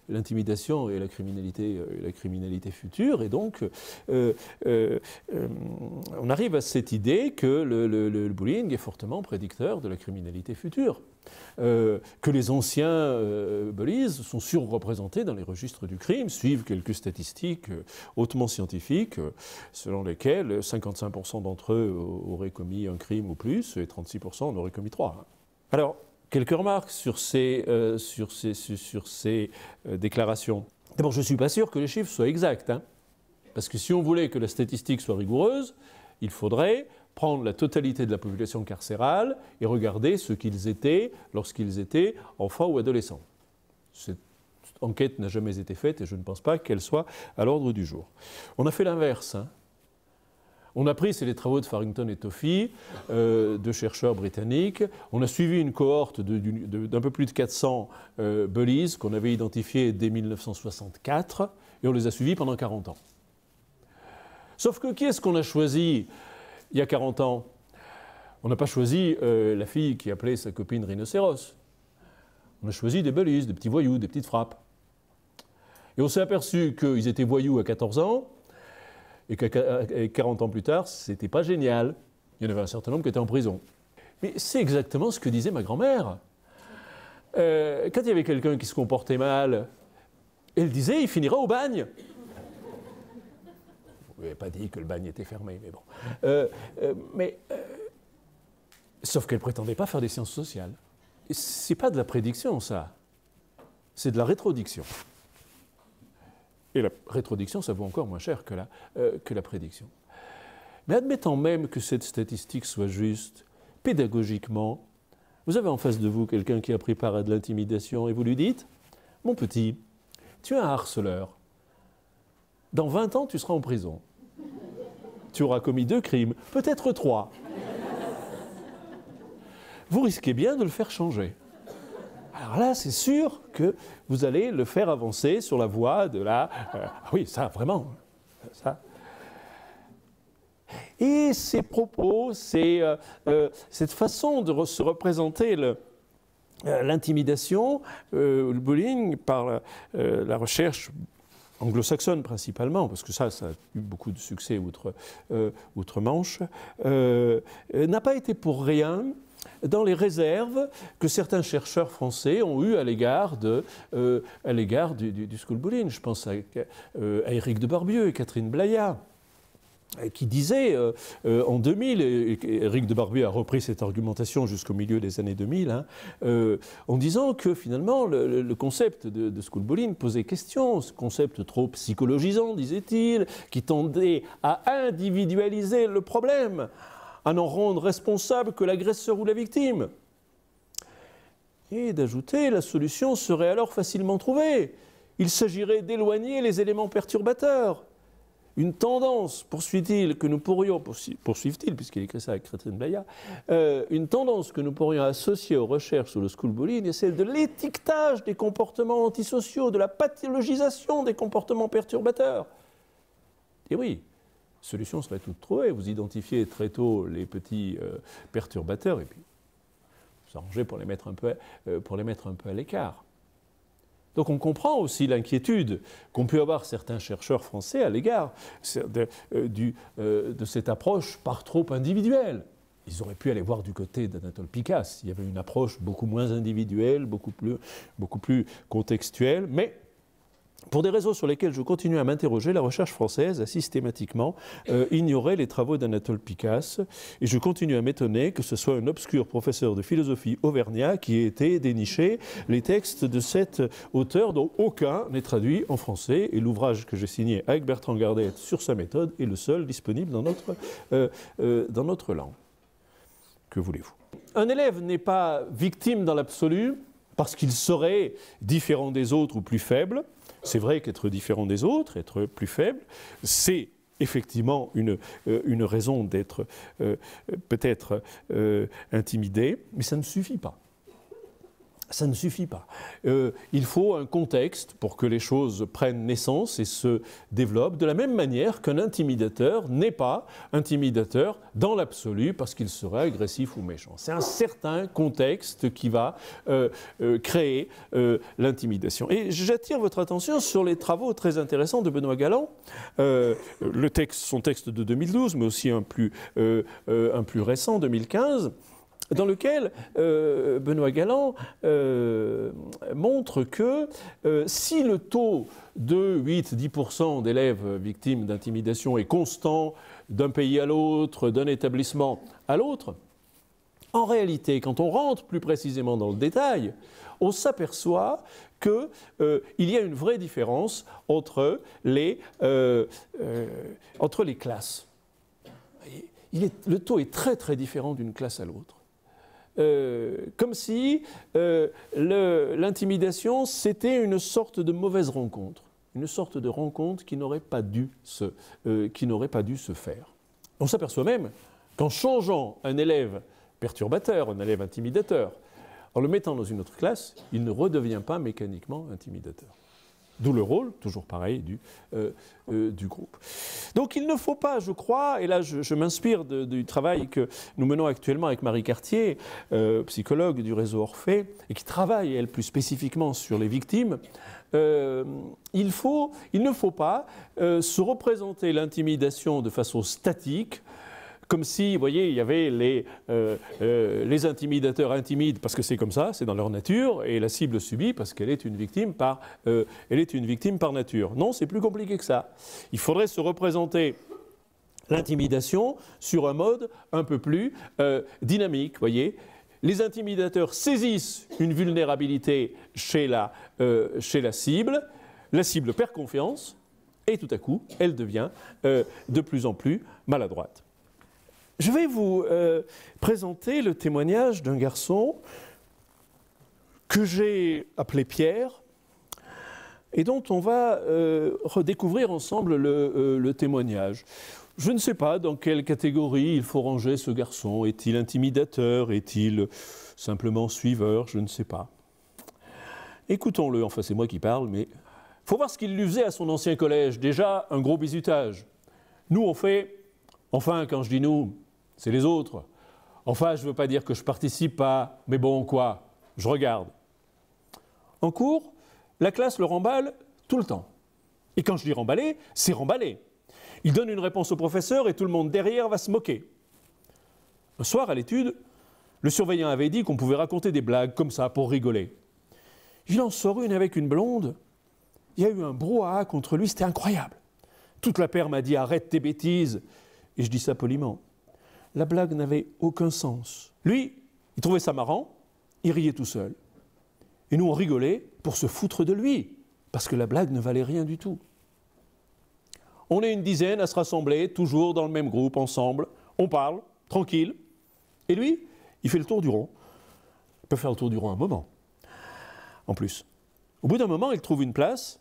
A: l'intimidation et la criminalité, la criminalité future. Et donc, on arrive à cette idée que le, le bullying est fortement prédicteur de la criminalité future. Euh, que les anciens euh, sont surreprésentés dans les registres du crime, suivent quelques statistiques euh, hautement scientifiques, euh, selon lesquelles 55% d'entre eux auraient commis un crime ou plus, et 36% en auraient commis trois. Alors, quelques remarques sur ces, sur ces, sur ces déclarations. D'abord, je ne suis pas sûr que les chiffres soient exacts, hein, parce que si on voulait que la statistique soit rigoureuse, il faudrait prendre la totalité de la population carcérale et regarder ce qu'ils étaient lorsqu'ils étaient enfants ou adolescents. C'est enquête n'a jamais été faite et je ne pense pas qu'elle soit à l'ordre du jour. On a fait l'inverse. hein. On a pris, c'est les travaux de Farrington et Toffey, euh, deux chercheurs britanniques. On a suivi une cohorte d'un peu plus de 400 euh, bullies qu'on avait identifiés dès 1964 et on les a suivis pendant 40 ans. Sauf que qui est-ce qu'on a choisi il y a 40 ans On n'a pas choisi euh, la fille qui appelait sa copine rhinocéros. On a choisi des bullies, des petits voyous, des petites frappes. Et on s'est aperçu qu'ils étaient voyous à 14 ans et qu'à et 40 ans plus tard, c'était pas génial. Il y en avait un certain nombre qui étaient en prison. Mais c'est exactement ce que disait ma grand-mère. Euh, quand il y avait quelqu'un qui se comportait mal, elle disait il finira au bagne. Vous n'avez pas dit que le bagne était fermé, mais bon. Euh, euh, mais, euh, sauf qu'elle prétendait pas faire des sciences sociales. C'est pas de la prédiction, ça. C'est de la rétrodiction. Et la rétrodiction, ça vaut encore moins cher que la, que la prédiction. Mais admettant même que cette statistique soit juste, pédagogiquement, vous avez en face de vous quelqu'un qui a pris part à de l'intimidation et vous lui dites Mon petit, tu es un harceleur. Dans 20 ans, tu seras en prison. Tu auras commis deux crimes, peut-être trois. Vous risquez bien de le faire changer. Alors là, c'est sûr que vous allez le faire avancer sur la voie de la... euh, ah oui, ça, vraiment. Ça. Et ces propos, euh, euh, cette façon de se représenter euh, l'intimidation, le bullying, par la recherche anglo-saxonne principalement, parce que ça, ça a eu beaucoup de succès euh, outre-Manche, euh, euh, n'a pas été pour rien dans les réserves que certains chercheurs français ont eues à l'égard, du, du- du school. Je pense à, Éric de Barbieux et Catherine Blaya qui disaient euh, euh, en 2000, et Éric de Barbieux a repris cette argumentation jusqu'au milieu des années 2000, hein, euh, en disant que finalement le, concept de, de school bullying posait question, ce concept trop psychologisant, disait-il, qui tendait à individualiser le problème, à n'en rendre responsable que l'agresseur ou la victime. Et d'ajouter, la solution serait alors facilement trouvée. Il s'agirait d'éloigner les éléments perturbateurs. Une tendance, poursuit-il, que nous pourrions, poursuivent-ils, puisqu'il écrit ça avec Catherine Blaya, euh, une tendance que nous pourrions associer aux recherches sur le school bullying est celle de l'étiquetage des comportements antisociaux, de la pathologisation des comportements perturbateurs. Et oui, solution serait toute trouvée. Vous identifiez très tôt les petits euh, perturbateurs et puis vous arrangez pour les mettre un peu, euh, pour les mettre un peu à l'écart. Donc on comprend aussi l'inquiétude qu'ont pu avoir certains chercheurs français à l'égard de, euh, euh, de cette approche par trop individuelle. Ils auraient pu aller voir du côté d'Anatole Picasse. Il y avait une approche beaucoup moins individuelle, beaucoup plus, beaucoup plus contextuelle, mais pour des raisons sur lesquelles je continue à m'interroger, la recherche française a systématiquement euh, ignoré les travaux d'Anatole Picasse, et je continue à m'étonner que ce soit un obscur professeur de philosophie auvergnat qui ait été déniché les textes de cet auteur dont aucun n'est traduit en français, et l'ouvrage que j'ai signé avec Bertrand Gardet sur sa méthode est le seul disponible dans notre, euh, euh, dans notre langue. Que voulez-vous? Un élève n'est pas victime dans l'absolu parce qu'il serait différent des autres ou plus faible. C'est vrai qu'être différent des autres, être plus faible, c'est effectivement une, euh, raison d'être euh, peut-être euh, intimidé, mais ça ne suffit pas. Ça ne suffit pas. Euh, il faut un contexte pour que les choses prennent naissance et se développent de la même manière qu'un intimidateur n'est pas intimidateur dans l'absolu parce qu'il serait agressif ou méchant. C'est un certain contexte qui va euh, euh, créer l'intimidation. Et j'attire votre attention sur les travaux très intéressants de Benoît Galland, le texte, son texte de 2012, mais aussi plus, un plus récent, 2015 dans lequel euh, Benoît Galland euh, montre que euh, si le taux de 8-10% d'élèves victimes d'intimidation est constant d'un pays à l'autre, d'un établissement à l'autre, en réalité, quand on rentre plus précisément dans le détail, on s'aperçoit qu'il y a une vraie différence entre les, entre les classes. Le taux est très très différent d'une classe à l'autre. Euh, comme si euh, l'intimidation, c'était une sorte de mauvaise rencontre, une sorte de rencontre qui n'aurait pas, se- euh, pas dû se faire. On s'aperçoit même qu'en changeant un élève perturbateur, un élève intimidateur, en le mettant dans une autre classe, il ne redevient pas mécaniquement intimidateur. D'où le rôle, toujours pareil, du, euh, euh, du groupe. Donc il ne faut pas, je crois, et là je, m'inspire du travail que nous menons actuellement avec Marie Cartier, euh, psychologue du réseau Orphée, et qui travaille, elle, plus spécifiquement sur les victimes, il, faut, il ne faut pas se représenter l'intimidation de façon statique, comme si, vous voyez, il y avait les, euh, euh, les intimidateurs intimident parce que c'est comme ça, c'est dans leur nature, et la cible subit parce qu'elle est une victime par, euh, elle est une victime par nature. Non, c'est plus compliqué que ça. Il faudrait se représenter l'intimidation sur un mode un peu plus dynamique, voyez. Les intimidateurs saisissent une vulnérabilité chez la, chez la cible, la cible perd confiance, et tout à coup, elle devient de plus en plus maladroite. Je vais vous euh, présenter le témoignage d'un garçon que j'ai appelé Pierre et dont on va euh, redécouvrir ensemble le, euh, le témoignage. Je ne sais pas dans quelle catégorie il faut ranger ce garçon. Est-il intimidateur? Est-il simplement suiveur? Je ne sais pas. Écoutons-le, enfin c'est moi qui parle, mais faut voir ce qu'il lui faisait à son ancien collège. Déjà, un gros bizutage. Nous, on fait, enfin, quand je dis nous, c'est les autres. Enfin, je ne veux pas dire que je participe pas, mais bon, quoi, je regarde. En cours, la classe le remballe tout le temps. Et quand je dis remballer, c'est remballer. Il donne une réponse au professeur et tout le monde derrière va se moquer. Un soir, à l'étude, le surveillant avait dit qu'on pouvait raconter des blagues comme ça pour rigoler. Il en sort une avec une blonde. Il y a eu un brouhaha contre lui, c'était incroyable. Toute la paire m'a dit arrête tes bêtises. Et je dis ça poliment. La blague n'avait aucun sens. Lui, il trouvait ça marrant, il riait tout seul. Et nous, on rigolait pour se foutre de lui, parce que la blague ne valait rien du tout. On est une dizaine à se rassembler, toujours dans le même groupe, ensemble. On parle, tranquille. Et lui, il fait le tour du rond. Il peut faire le tour du rond un moment, en plus. Au bout d'un moment, il trouve une place.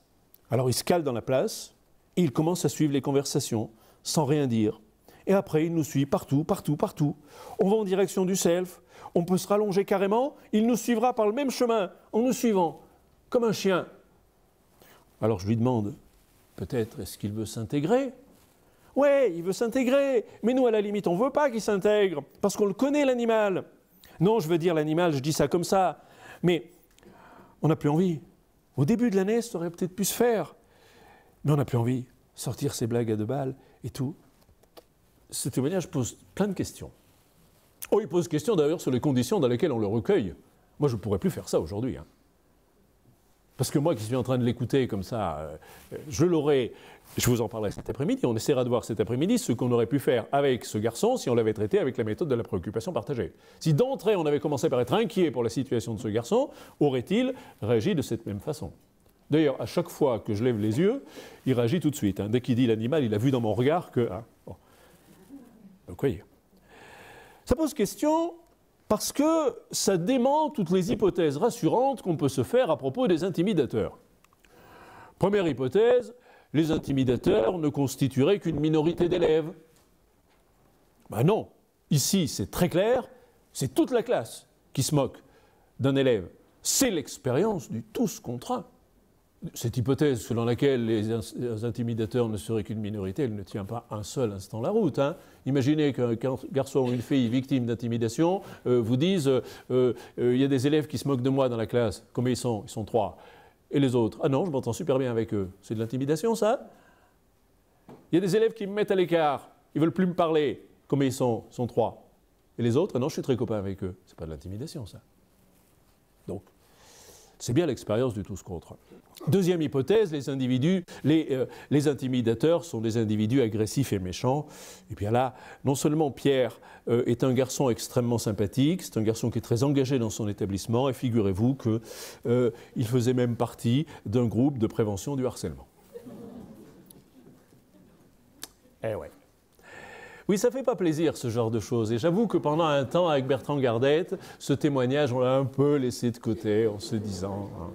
A: Alors il se cale dans la place et il commence à suivre les conversations sans rien dire. Et après, il nous suit partout, partout, partout. On va en direction du self. On peut se rallonger carrément. Il nous suivra par le même chemin, en nous suivant, comme un chien. Alors je lui demande, peut-être est-ce qu'il veut s'intégrer? Ouais, il veut s'intégrer. Mais nous, à la limite, on ne veut pas qu'il s'intègre, parce qu'on le connaît, l'animal. Non, je veux dire l'animal, je dis ça comme ça. Mais on n'a plus envie. Au début de l'année, ça aurait peut-être pu se faire. Mais on n'a plus envie. Sortir ses blagues à deux balles et tout. Ce témoignage pose plein de questions. Oh, il pose question d'ailleurs sur les conditions dans lesquelles on le recueille. Moi, je ne pourrais plus faire ça aujourd'hui. hein. Parce que moi qui suis en train de l'écouter comme ça, euh, je l'aurais, je vous en parlerai cet après-midi, on essaiera de voir cet après-midi ce qu'on aurait pu faire avec ce garçon si on l'avait traité avec la méthode de la préoccupation partagée. Si d'entrée on avait commencé par être inquiet pour la situation de ce garçon, aurait-il réagi de cette même façon? D'ailleurs, à chaque fois que je lève les yeux, il réagit tout de suite. hein. Dès qu'il dit l'animal, il a vu dans mon regard que... hein. Ça pose question parce que ça dément toutes les hypothèses rassurantes qu'on peut se faire à propos des intimidateurs. Première hypothèse, les intimidateurs ne constitueraient qu'une minorité d'élèves. Ben non, ici c'est très clair, c'est toute la classe qui se moque d'un élève. C'est l'expérience du tous contre un. Cette hypothèse selon laquelle les, intimidateurs ne seraient qu'une minorité, elle ne tient pas un seul instant la route. hein. Imaginez qu'un garçon ou une fille victime d'intimidation euh, vous dise euh, euh, il y a des élèves qui se moquent de moi dans la classe. Combien ils sont? Ils sont trois. Et les autres? Ah non, je m'entends super bien avec eux. C'est de l'intimidation, ça? Il y a des élèves qui me mettent à l'écart. Ils veulent plus me parler. Combien ils sont? Ils sont trois. Et les autres? Ah non, je suis très copain avec eux. C'est pas de l'intimidation, ça. C'est bien l'expérience du tous contre. Deuxième hypothèse, les individus, les, euh, les intimidateurs sont des individus agressifs et méchants. Et bien là, non seulement Pierre euh, est un garçon extrêmement sympathique, c'est un garçon qui est très engagé dans son établissement, et figurez-vous qu'il faisait même partie d'un groupe de prévention du harcèlement. Eh ouais. Oui, ça fait pas plaisir ce genre de choses. Et j'avoue que pendant un temps, avec Bertrand Gardette, ce témoignage, on l'a un peu laissé de côté en se disant. hein,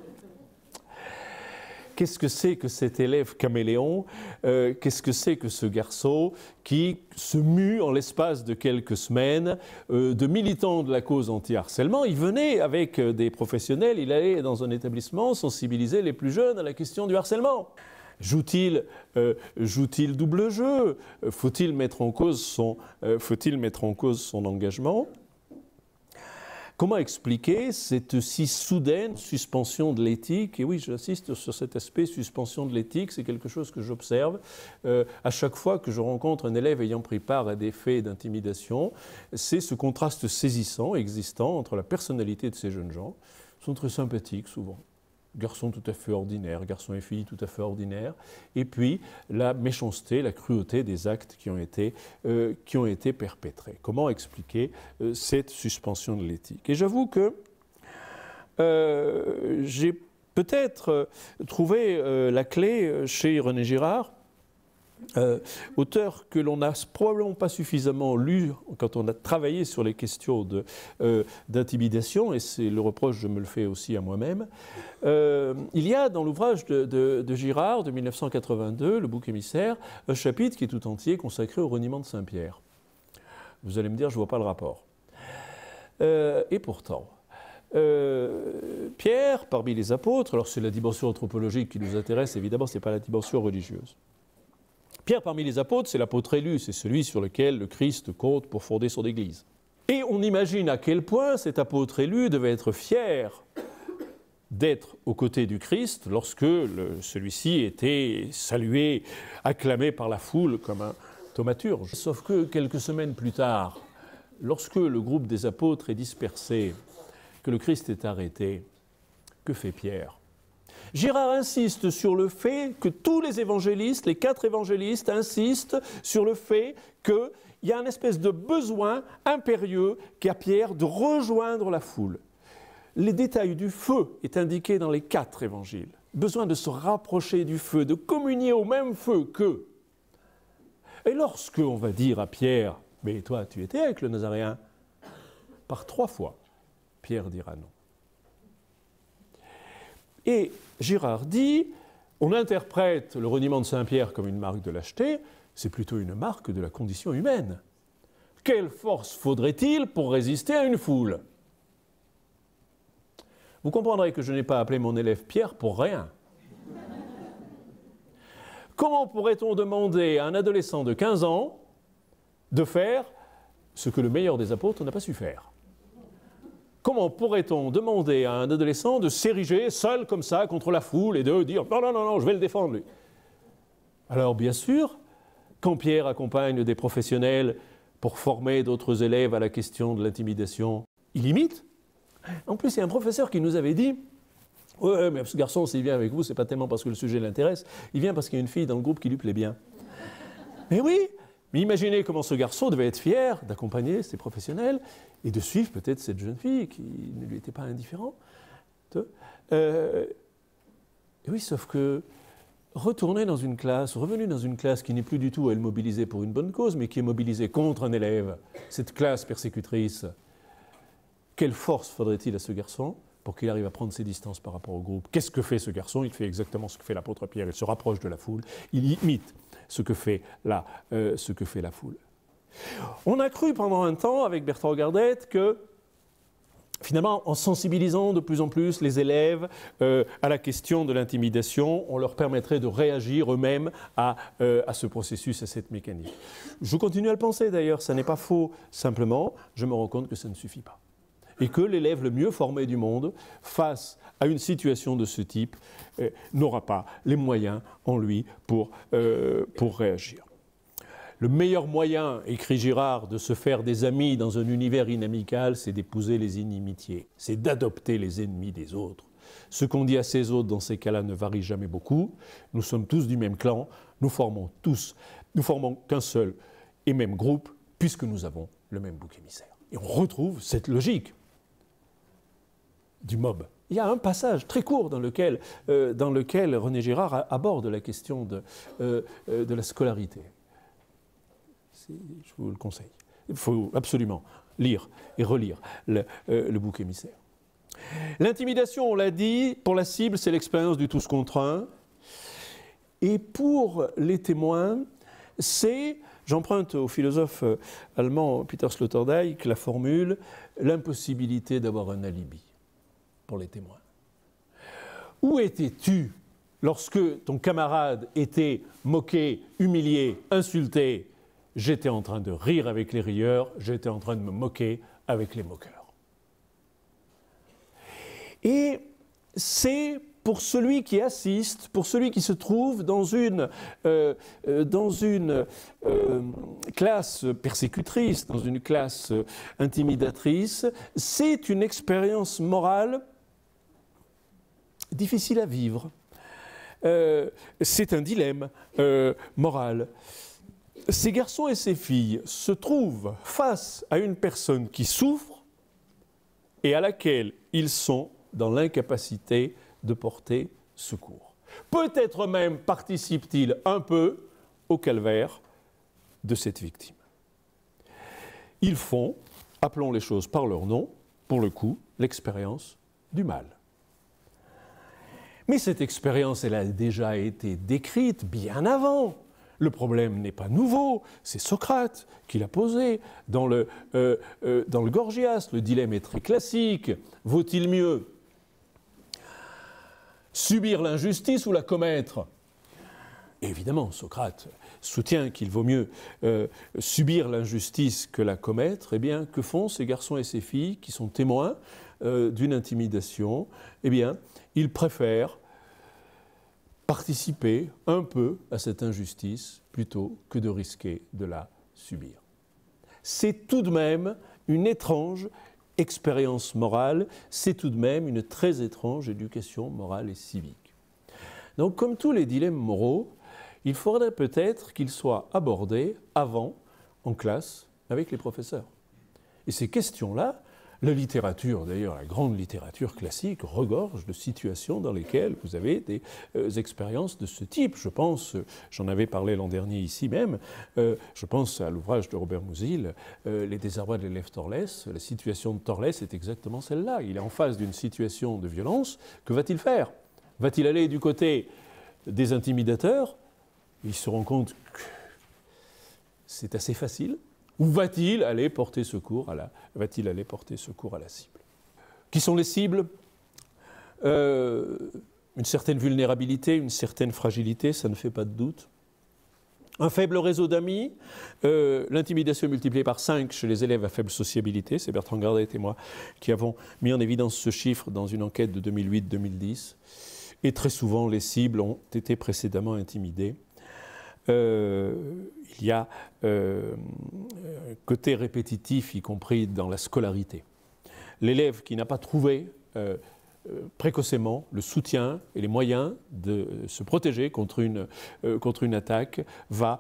A: Qu'est-ce que c'est que cet élève caméléon? Euh, Qu'est-ce que c'est que ce garçon qui se mue en l'espace de quelques semaines euh, de militant de la cause anti-harcèlement? Il venait avec euh, des professionnels, il allait dans un établissement sensibiliser les plus jeunes à la question du harcèlement. Joue-t-il euh, joue-t-il double jeu? Faut-il mettre en cause son, euh, mettre en cause son engagement? Comment expliquer cette si soudaine suspension de l'éthique? Et oui, j'insiste sur cet aspect suspension de l'éthique, c'est quelque chose que j'observe euh, à chaque fois que je rencontre un élève ayant pris part à des faits d'intimidation. C'est ce contraste saisissant existant entre la personnalité de ces jeunes gens, ils sont très sympathiques souvent, garçons tout à fait ordinaires, garçons et filles tout à fait ordinaires, et puis la méchanceté, la cruauté des actes qui ont été, euh, perpétrés. Comment expliquer euh, cette suspension de l'éthique? Et j'avoue que euh, j'ai peut-être trouvé la clé chez René Girard, euh, auteur que l'on n'a probablement pas suffisamment lu quand on a travaillé sur les questions euh, d'intimidation, et c'est le reproche, je me le fais aussi à moi-même. Euh, il y a dans l'ouvrage de, Girard de 1982, le bouc émissaire, un chapitre qui est tout entier consacré au reniement de Saint-Pierre. Vous allez me dire, je ne vois pas le rapport. Et pourtant, Pierre, parmi les apôtres, alors c'est la dimension anthropologique qui nous intéresse, évidemment, ce n'est pas la dimension religieuse. Pierre, parmi les apôtres, c'est l'apôtre élu, c'est celui sur lequel le Christ compte pour fonder son Église. Et on imagine à quel point cet apôtre élu devait être fier d'être aux côtés du Christ lorsque celui-ci était salué, acclamé par la foule comme un thaumaturge. Sauf que quelques semaines plus tard, lorsque le groupe des apôtres est dispersé, que le Christ est arrêté, que fait Pierre? Girard insiste sur le fait que tous les évangélistes, les quatre évangélistes, insistent sur le fait qu'il y a une espèce de besoin impérieux qu'a Pierre de rejoindre la foule. Les détails du feu est indiqué dans les quatre évangiles. Besoin de se rapprocher du feu, de communier au même feu qu'eux. Et lorsque on va dire à Pierre, mais toi tu étais avec le Nazaréen, par trois fois, Pierre dira non. Et Girard dit, on interprète le reniement de Saint-Pierre comme une marque de lâcheté, c'est plutôt une marque de la condition humaine. Quelle force faudrait-il pour résister à une foule? Vous comprendrez que je n'ai pas appelé mon élève Pierre pour rien. Comment pourrait-on demander à un adolescent de 15 ans de faire ce que le meilleur des apôtres n'a pas su faire? Comment pourrait-on demander à un adolescent de s'ériger seul comme ça contre la foule et de dire non, non, non, non, je vais le défendre lui? Alors bien sûr, quand Pierre accompagne des professionnels pour former d'autres élèves à la question de l'intimidation, il imite. En plus, il y a un professeur qui nous avait dit Ouais, mais ce garçon, s'il vient avec vous, c'est pas tellement parce que le sujet l'intéresse, il vient parce qu'il y a une fille dans le groupe qui lui plaît bien. Mais oui, mais imaginez comment ce garçon devait être fier d'accompagner ces professionnels et de suivre peut-être cette jeune fille qui ne lui était pas indifférente. Euh, oui, sauf que retourner dans une classe, revenir dans une classe qui n'est plus du tout, elle, mobilisée pour une bonne cause, mais qui est mobilisée contre un élève, cette classe persécutrice, quelle force faudrait-il à ce garçon pour qu'il arrive à prendre ses distances par rapport au groupe? Qu'est-ce que fait ce garçon? Il fait exactement ce que fait l'apôtre Pierre, il se rapproche de la foule, il imite ce que fait la, euh, ce que fait la foule. On a cru pendant un temps avec Bertrand Gardette que finalement, en sensibilisant de plus en plus les élèves euh, à la question de l'intimidation, on leur permettrait de réagir eux-mêmes à, euh, à, ce processus, à cette mécanique. Je continue à le penser d'ailleurs, ça n'est pas faux, simplement, je me rends compte que ça ne suffit pas. Et que l'élève le mieux formé du monde, face à une situation de ce type, euh, n'aura pas les moyens en lui pour, euh, pour réagir. Le meilleur moyen, écrit Girard, de se faire des amis dans un univers inamical, c'est d'épouser les inimitiés, c'est d'adopter les ennemis des autres. Ce qu'on dit à ces autres dans ces cas-là ne varie jamais beaucoup. Nous sommes tous du même clan, nous formons tous, nous formons qu'un seul et même groupe, puisque nous avons le même bouc émissaire. Et on retrouve cette logique Il y a un passage très court dans lequel, euh, dans lequel René Girard aborde la question de, euh, de la scolarité je vous le conseille. Il faut absolument lire et relire le, euh, le bouc émissaire. L'intimidation, on l'a dit, pour la cible, c'est l'expérience du tous contre un. Et pour les témoins, c'est, j'emprunte au philosophe euh, allemand Peter Sloterdijk la formule, l'impossibilité d'avoir un alibi pour les témoins. Où étais-tu lorsque ton camarade était moqué, humilié, insulté? J'étais en train de rire avec les rieurs, j'étais en train de me moquer avec les moqueurs. Et c'est pour celui qui assiste, pour celui qui se trouve dans une, euh, euh, dans une euh, classe persécutrice, dans une classe intimidatrice, c'est une expérience morale difficile à vivre. Euh, c'est un dilemme euh, moral. Ces garçons et ces filles se trouvent face à une personne qui souffre et à laquelle ils sont dans l'incapacité de porter secours. Peut-être même participent-ils un peu au calvaire de cette victime. Ils font, appelons les choses par leur nom, pour le coup, l'expérience du mal. Mais cette expérience, elle a déjà été décrite bien avant. Le problème n'est pas nouveau, c'est Socrate qui l'a posé dans le, euh, euh, Gorgias. Le dilemme est très classique. Vaut-il mieux subir l'injustice ou la commettre? Évidemment, Socrate soutient qu'il vaut mieux euh, subir l'injustice que la commettre. Eh bien, que font ces garçons et ces filles qui sont témoins euh, d'une intimidation Eh bien, ils préfèrent participer un peu à cette injustice plutôt que de risquer de la subir. C'est tout de même une étrange expérience morale, c'est tout de même une très étrange éducation morale et civique. Donc comme tous les dilemmes moraux, il faudrait peut-être qu'ils soient abordés avant, en classe, avec les professeurs. Et ces questions-là, la littérature, d'ailleurs, la grande littérature classique, regorge de situations dans lesquelles vous avez des euh, expériences de ce type. Je pense, euh, j'en avais parlé l'an dernier ici même, euh, je pense à l'ouvrage de Robert euh, Les désarrois de l'élève Torlès. La situation de Torlès est exactement celle-là. Il est en face d'une situation de violence. Que va-t-il faire? Va-t-il aller du côté des intimidateurs? Il se rend compte que c'est assez facile. Ou va-t-il aller porter secours à la, va-t-il aller porter secours à la cible? Qui sont les cibles? Euh, Une certaine vulnérabilité, une certaine fragilité, ça ne fait pas de doute. Un faible réseau d'amis, euh, l'intimidation multipliée par 5 chez les élèves à faible sociabilité, c'est Bertrand Gardet et moi qui avons mis en évidence ce chiffre dans une enquête de 2008-2010. Et très souvent, les cibles ont été précédemment intimidées. Euh, il y a euh, côté répétitif, y compris dans la scolarité. L'élève qui n'a pas trouvé euh, précocement le soutien et les moyens de se protéger contre une, contre une attaque va,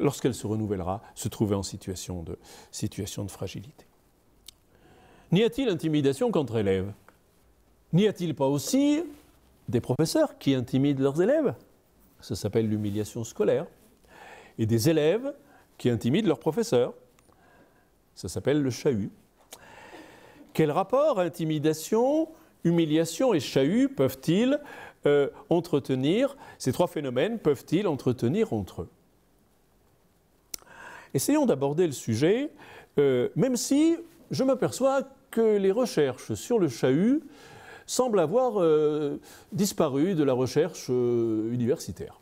A: lorsqu'elle se renouvellera, se trouver en situation de, situation de fragilité. N'y a-t-il intimidation contre élèves? N'y a-t-il pas aussi des professeurs qui intimident leurs élèves? Ça s'appelle l'humiliation scolaire. Et des élèves qui intimident leurs professeurs. Ça s'appelle le chahut. Quel rapport intimidation, humiliation et chahut peuvent-ils euh, entretenir Ces trois phénomènes peuvent-ils entretenir entre eux? Essayons d'aborder le sujet, euh, même si je m'aperçois que les recherches sur le chahut semblent avoir euh, disparu de la recherche euh, universitaire.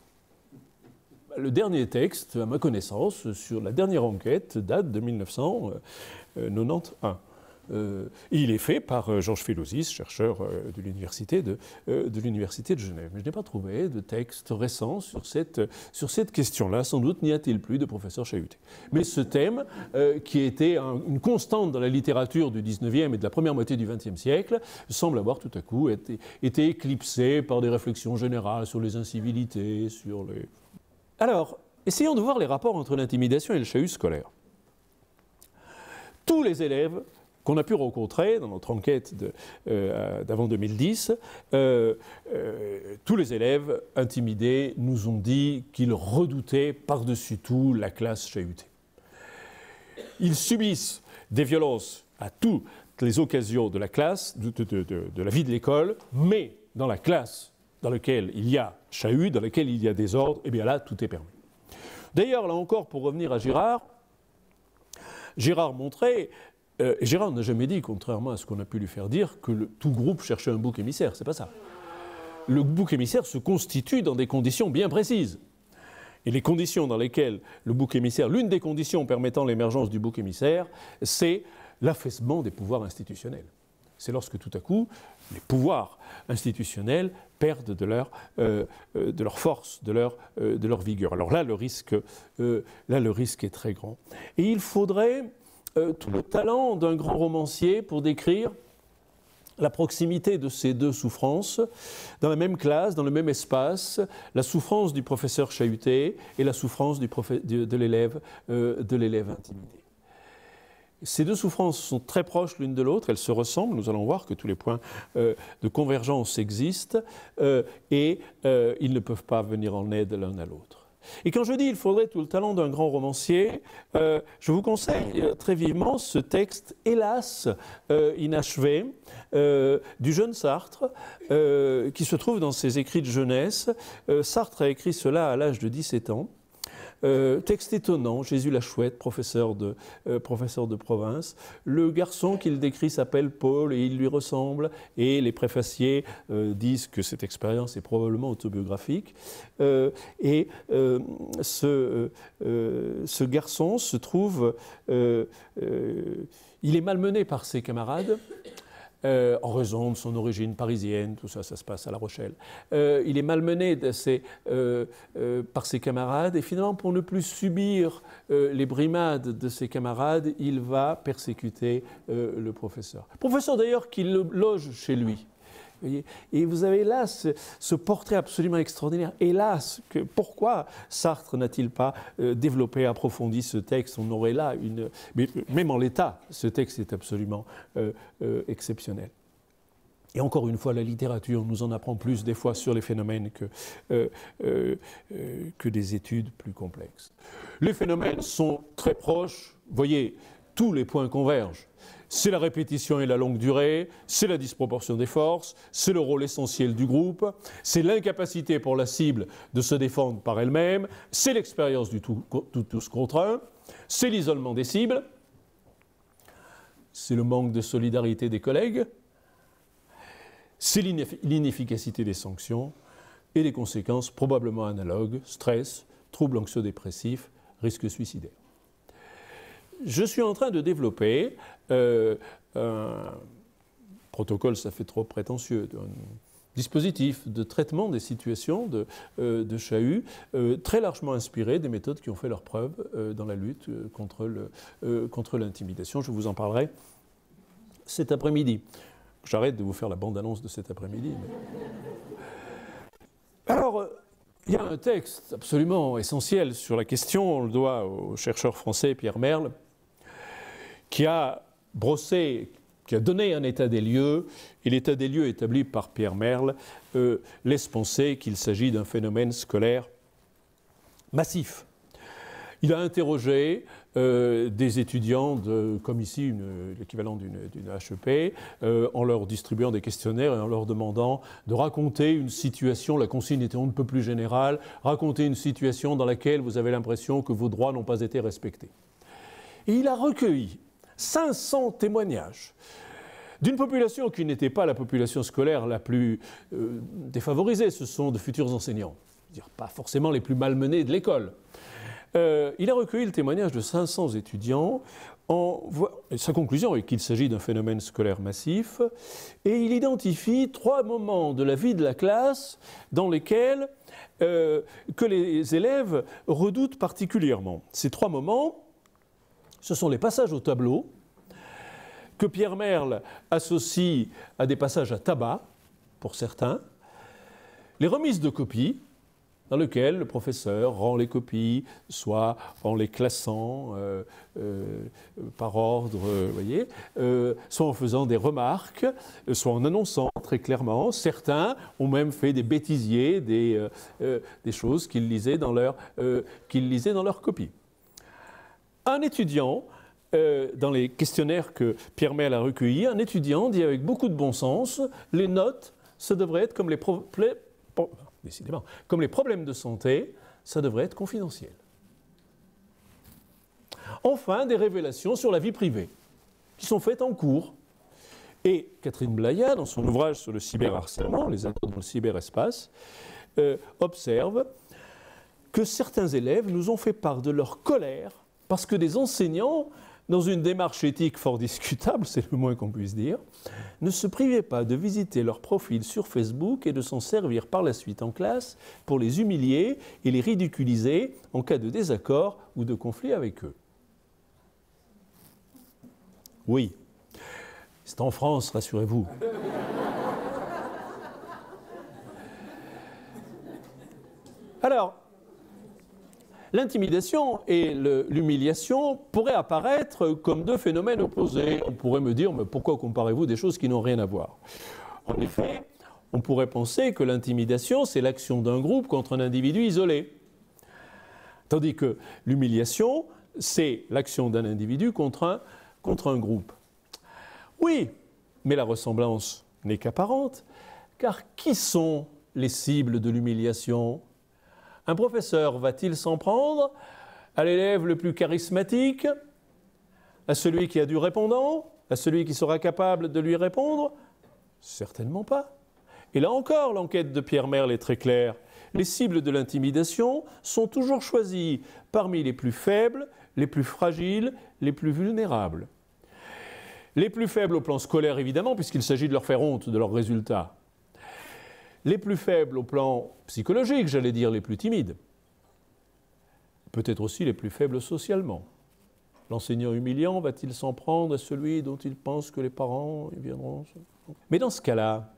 A: Le dernier texte, à ma connaissance, sur la dernière enquête date de 1991. Euh, il est fait par euh, Georges Philosis, chercheur euh, de l'université de, Genève. Mais je n'ai pas trouvé de texte récent sur cette, question-là. Sans doute n'y a-t-il plus de professeur chahuté. Mais ce thème, qui était un- une constante dans la littérature du 19e et de la première moitié du 20e siècle, semble avoir tout à coup été éclipsé par des réflexions générales sur les incivilités, sur les... Alors, essayons de voir les rapports entre l'intimidation et le chahut scolaire. Tous les élèves qu'on a pu rencontrer dans notre enquête euh, d'avant 2010, euh, tous les élèves intimidés nous ont dit qu'ils redoutaient par-dessus tout la classe chahutée. Ils subissent des violences à toutes les occasions de la classe, de, la vie de l'école, mais dans la classe dans laquelle il y a chahut, dans laquelle il y a désordre, eh bien là, tout est permis. D'ailleurs, là encore, pour revenir à Girard, Girard montrait, euh, et Girard n'a jamais dit, contrairement à ce qu'on a pu lui faire dire, que tout groupe cherchait un bouc émissaire. C'est pas ça. Le bouc émissaire se constitue dans des conditions bien précises. Et les conditions dans lesquelles le bouc émissaire, l'une des conditions permettant l'émergence du bouc émissaire, c'est l'affaissement des pouvoirs institutionnels. C'est lorsque tout à coup, les pouvoirs institutionnels perdent de leur, euh, euh, force, de leur, de leur, vigueur. Alors là le, risque, là, le risque est très grand. Et il faudrait tout le talent d'un grand romancier pour décrire la proximité de ces deux souffrances, dans la même classe, dans le même espace, la souffrance du professeur chahuté et la souffrance du de, l'élève euh, intimidé. Ces deux souffrances sont très proches l'une de l'autre, elles se ressemblent, nous allons voir que tous les points euh, de convergence existent, euh, et ils ne peuvent pas venir en aide l'un à l'autre. Et quand je dis il faudrait tout le talent d'un grand romancier, euh, je vous conseille euh, très vivement ce texte, hélas, euh, inachevé, du jeune Sartre, qui se trouve dans ses écrits de jeunesse. Sartre a écrit cela à l'âge de 17 ans. Euh, texte étonnant, Jésus la chouette, professeur de, euh, professeur de province. Le garçon qu'il décrit s'appelle Paul et il lui ressemble. Et les préfaciers euh, disent que cette expérience est probablement autobiographique. et ce, ce, garçon se trouve... il est malmené par ses camarades. Euh, en raison de son origine parisienne, tout ça, ça se passe à La Rochelle. Euh, il est malmené euh, par ses camarades et finalement, pour ne plus subir les brimades de ses camarades, il va persécuter le professeur. Professeur d'ailleurs qui le loge chez lui. Et vous avez là ce, portrait absolument extraordinaire. Hélas, pourquoi Sartre n'a-t-il pas euh, développé, approfondi ce texte? On aurait là une. Même en l'état, ce texte est absolument euh, euh, exceptionnel. Et encore une fois, la littérature nous en apprend plus des fois sur les phénomènes que, que des études plus complexes. Les phénomènes sont très proches. Voyez, tous les points convergent c'est la répétition et la longue durée, c'est la disproportion des forces, c'est le rôle essentiel du groupe, c'est l'incapacité pour la cible de se défendre par elle-même, c'est l'expérience du tout, tous contre un, c'est l'isolement des cibles, c'est le manque de solidarité des collègues, c'est l'inefficacité des sanctions et les conséquences probablement analogues, stress, troubles anxio-dépressifs, risque suicidaire je suis en train de développer euh, un protocole, ça fait trop prétentieux, un dispositif de traitement des situations de, euh, de chahut euh, très largement inspiré des méthodes qui ont fait leur preuve dans la lutte contre l'intimidation. Je vous en parlerai cet après-midi. J'arrête de vous faire la bande-annonce de cet après-midi. Alors, il y a un texte absolument essentiel sur la question, on le doit au chercheur français Pierre Merle, qui a brossé, qui a donné un état des lieux, et l'état des lieux établi par Pierre Merle euh, laisse penser qu'il s'agit d'un phénomène scolaire massif. Il a interrogé euh, des étudiants, comme ici l'équivalent d'une HEP, euh, en leur distribuant des questionnaires et en leur demandant de raconter une situation, la consigne était on ne peut plus générale, raconter une situation dans laquelle vous avez l'impression que vos droits n'ont pas été respectés. Et il a recueilli 500 témoignages d'une population qui n'était pas la population scolaire la plus euh, défavorisée, ce sont de futurs enseignants, pas forcément les plus malmenés de l'école. Euh, il a recueilli le témoignage de 500 étudiants. Sa conclusion est qu'il s'agit d'un phénomène scolaire massif, et il identifie trois moments de la vie de la classe dans lesquels euh, que les élèves redoutent particulièrement. Ces trois moments, ce sont les passages au tableau que Pierre Merle associe à des passages à tabac, pour certains, les remises de copies, dans lequel le professeur rend les copies, soit en les classant euh, euh, par ordre, euh, soit en faisant des remarques, soit en annonçant très clairement. Certains ont même fait des bêtisiers, des, choses qu'ils lisaient, dans leur, qu'ils lisaient dans leur copie. Un étudiant, dans les questionnaires que Pierre Mel a recueillis, un étudiant dit avec beaucoup de bon sens, les notes, ça devrait être comme les problèmes décidément. Comme les problèmes de santé, ça devrait être confidentiel. Enfin, des révélations sur la vie privée, qui sont faites en cours. Et Catherine Blaya, dans son ouvrage sur le cyberharcèlement, les ados dans le cyberespace, euh, observe que certains élèves nous ont fait part de leur colère parce que des enseignants dans une démarche éthique fort discutable, [LAUGHS] c'est le moins qu'on puisse dire, ne se privaient pas de visiter leur profil sur Facebook et de s'en servir par la suite en classe pour les humilier et les ridiculiser en cas de désaccord ou de conflit avec eux. Oui, c'est en France, rassurez-vous. Alors, L'intimidation et l'humiliation pourraient apparaître comme deux phénomènes opposés. On pourrait me dire, mais pourquoi comparez-vous des choses qui n'ont rien à voir? En effet, on pourrait penser que l'intimidation, c'est l'action d'un groupe contre un individu isolé. Tandis que l'humiliation, c'est l'action d'un individu contre un, contre un groupe. Oui, mais la ressemblance n'est qu'apparente, car qui sont les cibles de l'humiliation? Un professeur va-t-il s'en prendre à l'élève le plus charismatique, à celui qui a du répondant, à celui qui sera capable de lui répondre? Certainement pas. Et là encore, l'enquête de Pierre Merle est très claire. Les cibles de l'intimidation sont toujours choisies parmi les plus faibles, les plus fragiles, les plus vulnérables. Les plus faibles au plan scolaire, évidemment, puisqu'il s'agit de leur faire honte de leurs résultats les plus faibles au plan psychologique, j'allais dire les plus timides, peut-être aussi les plus faibles socialement. L'enseignant humiliant va-t-il s'en prendre à celui dont il pense que les parents viendront? Mais dans ce cas-là,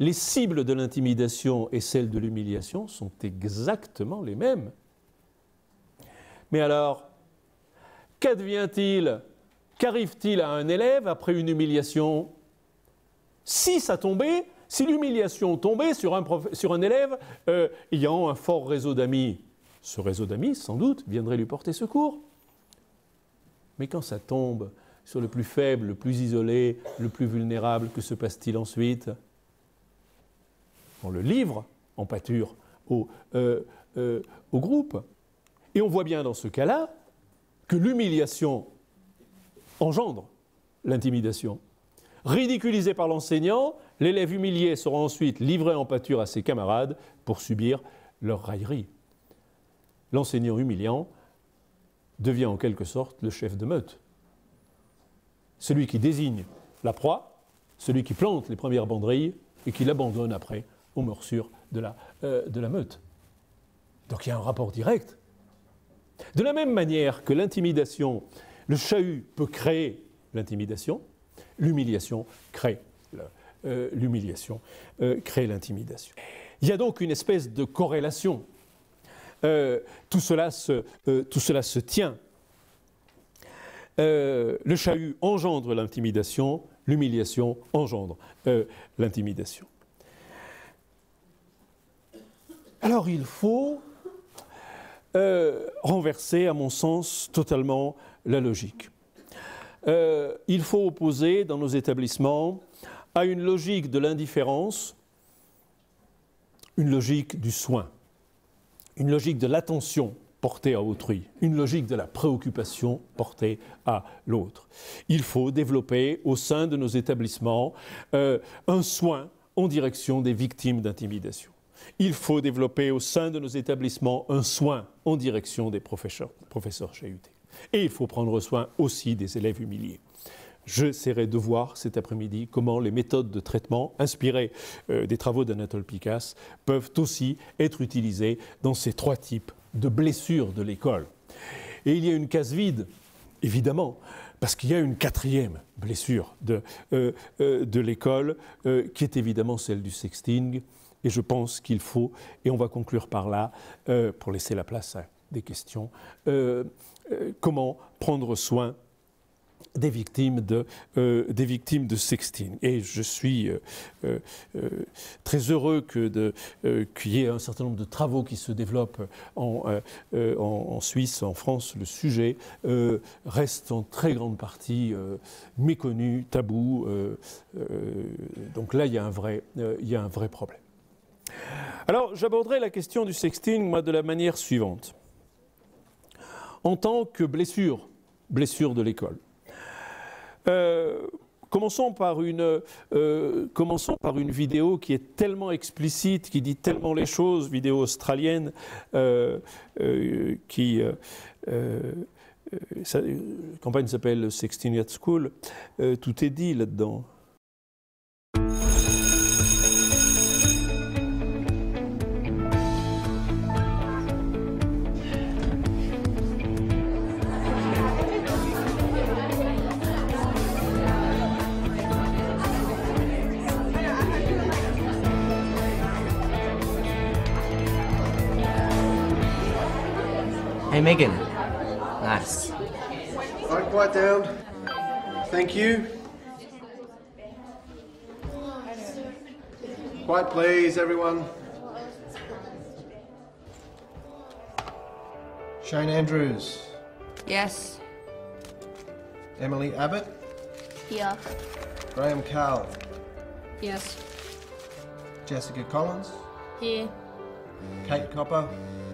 A: les cibles de l'intimidation et celles de l'humiliation sont exactement les mêmes. Mais alors, qu'advient-il Qu'arrive-t-il à un élève après une humiliation? Si ça tombait, si l'humiliation tombait sur un, élève euh, ayant un fort réseau d'amis, ce réseau d'amis, sans doute, viendrait lui porter secours. Mais quand ça tombe sur le plus faible, le plus isolé, le plus vulnérable, que se passe-t-il ensuite? On le livre en pâture au, euh, euh, au groupe. Et on voit bien dans ce cas-là que l'humiliation engendre l'intimidation. Ridiculisé par l'enseignant, l'élève humilié sera ensuite livré en pâture à ses camarades pour subir leur raillerie. L'enseignant humiliant devient en quelque sorte le chef de meute. Celui qui désigne la proie, celui qui plante les premières banderilles et qui l'abandonne après aux morsures de la, euh, de la meute. Donc il y a un rapport direct. De la même manière que l'intimidation, le chahut peut créer l'intimidation, l'humiliation crée euh, l'humiliation, euh, crée l'intimidation. Il y a donc une espèce de corrélation. Euh, tout, cela se, tout cela se tient. le chahut engendre l'intimidation, l'humiliation engendre l'intimidation. Alors il faut renverser, à mon sens, totalement la logique. Il faut opposer dans nos établissements à une logique de l'indifférence une logique du soin, une logique de l'attention portée à autrui, une logique de la préoccupation portée à l'autre. Il faut développer au sein de nos établissements euh, un soin en direction des victimes d'intimidation. Il faut développer au sein de nos établissements un soin en direction des professeurs, professeurs chahutés. Et il faut prendre soin aussi des élèves humiliés. J'essaierai de voir cet après-midi comment les méthodes de traitement inspirées euh, des travaux d'Anatole Picasse peuvent aussi être utilisées dans ces trois types de blessures de l'école. Et il y a une case vide, évidemment, parce qu'il y a une quatrième blessure de, euh, euh, de l'école, qui est évidemment celle du sexting, Et je pense qu'il faut, et on va conclure par là, pour laisser la place à des questions, comment prendre soin des victimes de, euh, des victimes de sexting. Et je suis euh, euh, très heureux qu'il y ait un certain nombre de travaux qui se développent en, en, Suisse, en France. Le sujet reste en très grande partie méconnu, tabou. donc là, il y a un vrai, il y a un vrai problème. Alors, j'aborderai la question du sexting, de la manière suivante. En tant que blessure, blessure de l'école. Euh, commençons, par une, euh, commençons par une vidéo qui est tellement explicite, qui dit tellement les choses, vidéo australienne, euh, qui. la campagne s'appelle Sexting at School. Tout est dit là-dedans.
D: Megan. Nice.
E: All right, quiet down. Thank you. Quiet, please, everyone. Shane Andrews,
F: Yes.
E: Emily Abbott,
F: Here.
E: Graham Cowell,
F: Yes.
E: Jessica Collins,
F: Here.
E: Kate Copper,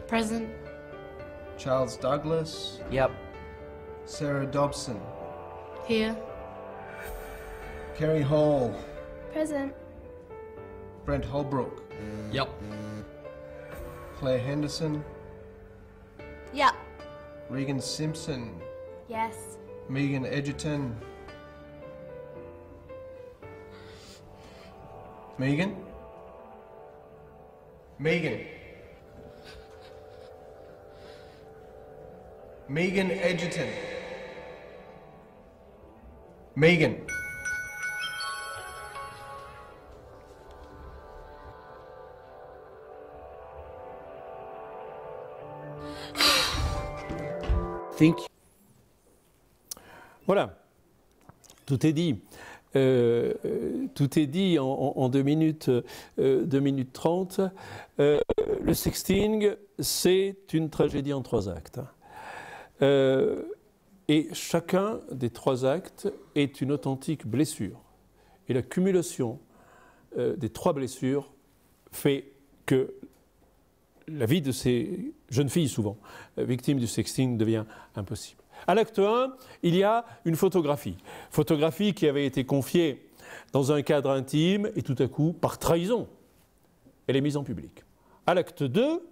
F: Present.
E: Charles Douglas,
D: Yep.
E: Sarah Dobson,
F: Here.
E: Kerry Hall,
F: Present.
E: Brent Holbrook,
D: Yep.
E: Claire Henderson,
F: Yep.
E: Regan Simpson,
F: Yes.
E: Megan Edgerton. Megan? Megan. Megan Edgerton. Megan.
A: Think. Voilà, tout est dit. Euh, euh, tout est dit en, en- en 2 minutes, euh, 2 minutes 30. Euh, le sexting, c'est une tragédie en trois actes. Euh, et chacun des trois actes est une authentique blessure. Et la cumulation euh, des trois blessures fait que la vie de ces jeunes filles, souvent euh, victimes du sexting, devient impossible. À l'acte 1, il y a une photographie. Photographie qui avait été confiée dans un cadre intime et tout à coup, par trahison, elle est mise en public. À l'acte 2,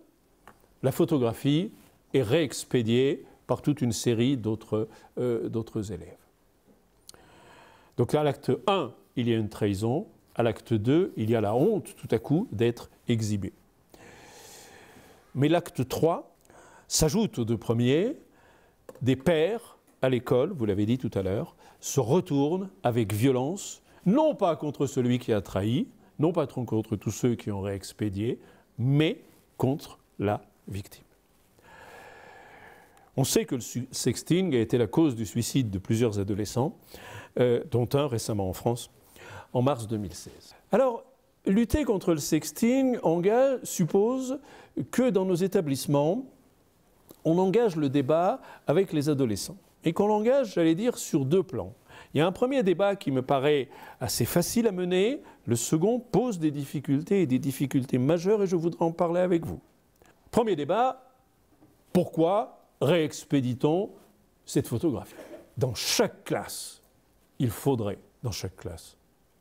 A: la photographie est réexpédiée par toute une série d'autres euh, élèves. Donc à l'acte 1, il y a une trahison. À l'acte 2, il y a la honte tout à coup d'être exhibé. Mais l'acte 3 s'ajoute aux deux premiers. Des pères à l'école, vous l'avez dit tout à l'heure, se retournent avec violence, non pas contre celui qui a trahi, non pas contre tous ceux qui ont réexpédié, mais contre la victime. On sait que le sexting a été la cause du suicide de plusieurs adolescents, euh, dont un récemment en France, en mars 2016. Alors, lutter contre le sexting engage, suppose que dans nos établissements, on engage le débat avec les adolescents. Et qu'on l'engage, j'allais dire, sur deux plans. Il y a un premier débat qui me paraît assez facile à mener, le second pose des difficultés et des difficultés majeures et je voudrais en parler avec vous. Premier débat, pourquoi réexpédie-t-on cette photographie Dans chaque classe, il faudrait, dans chaque classe,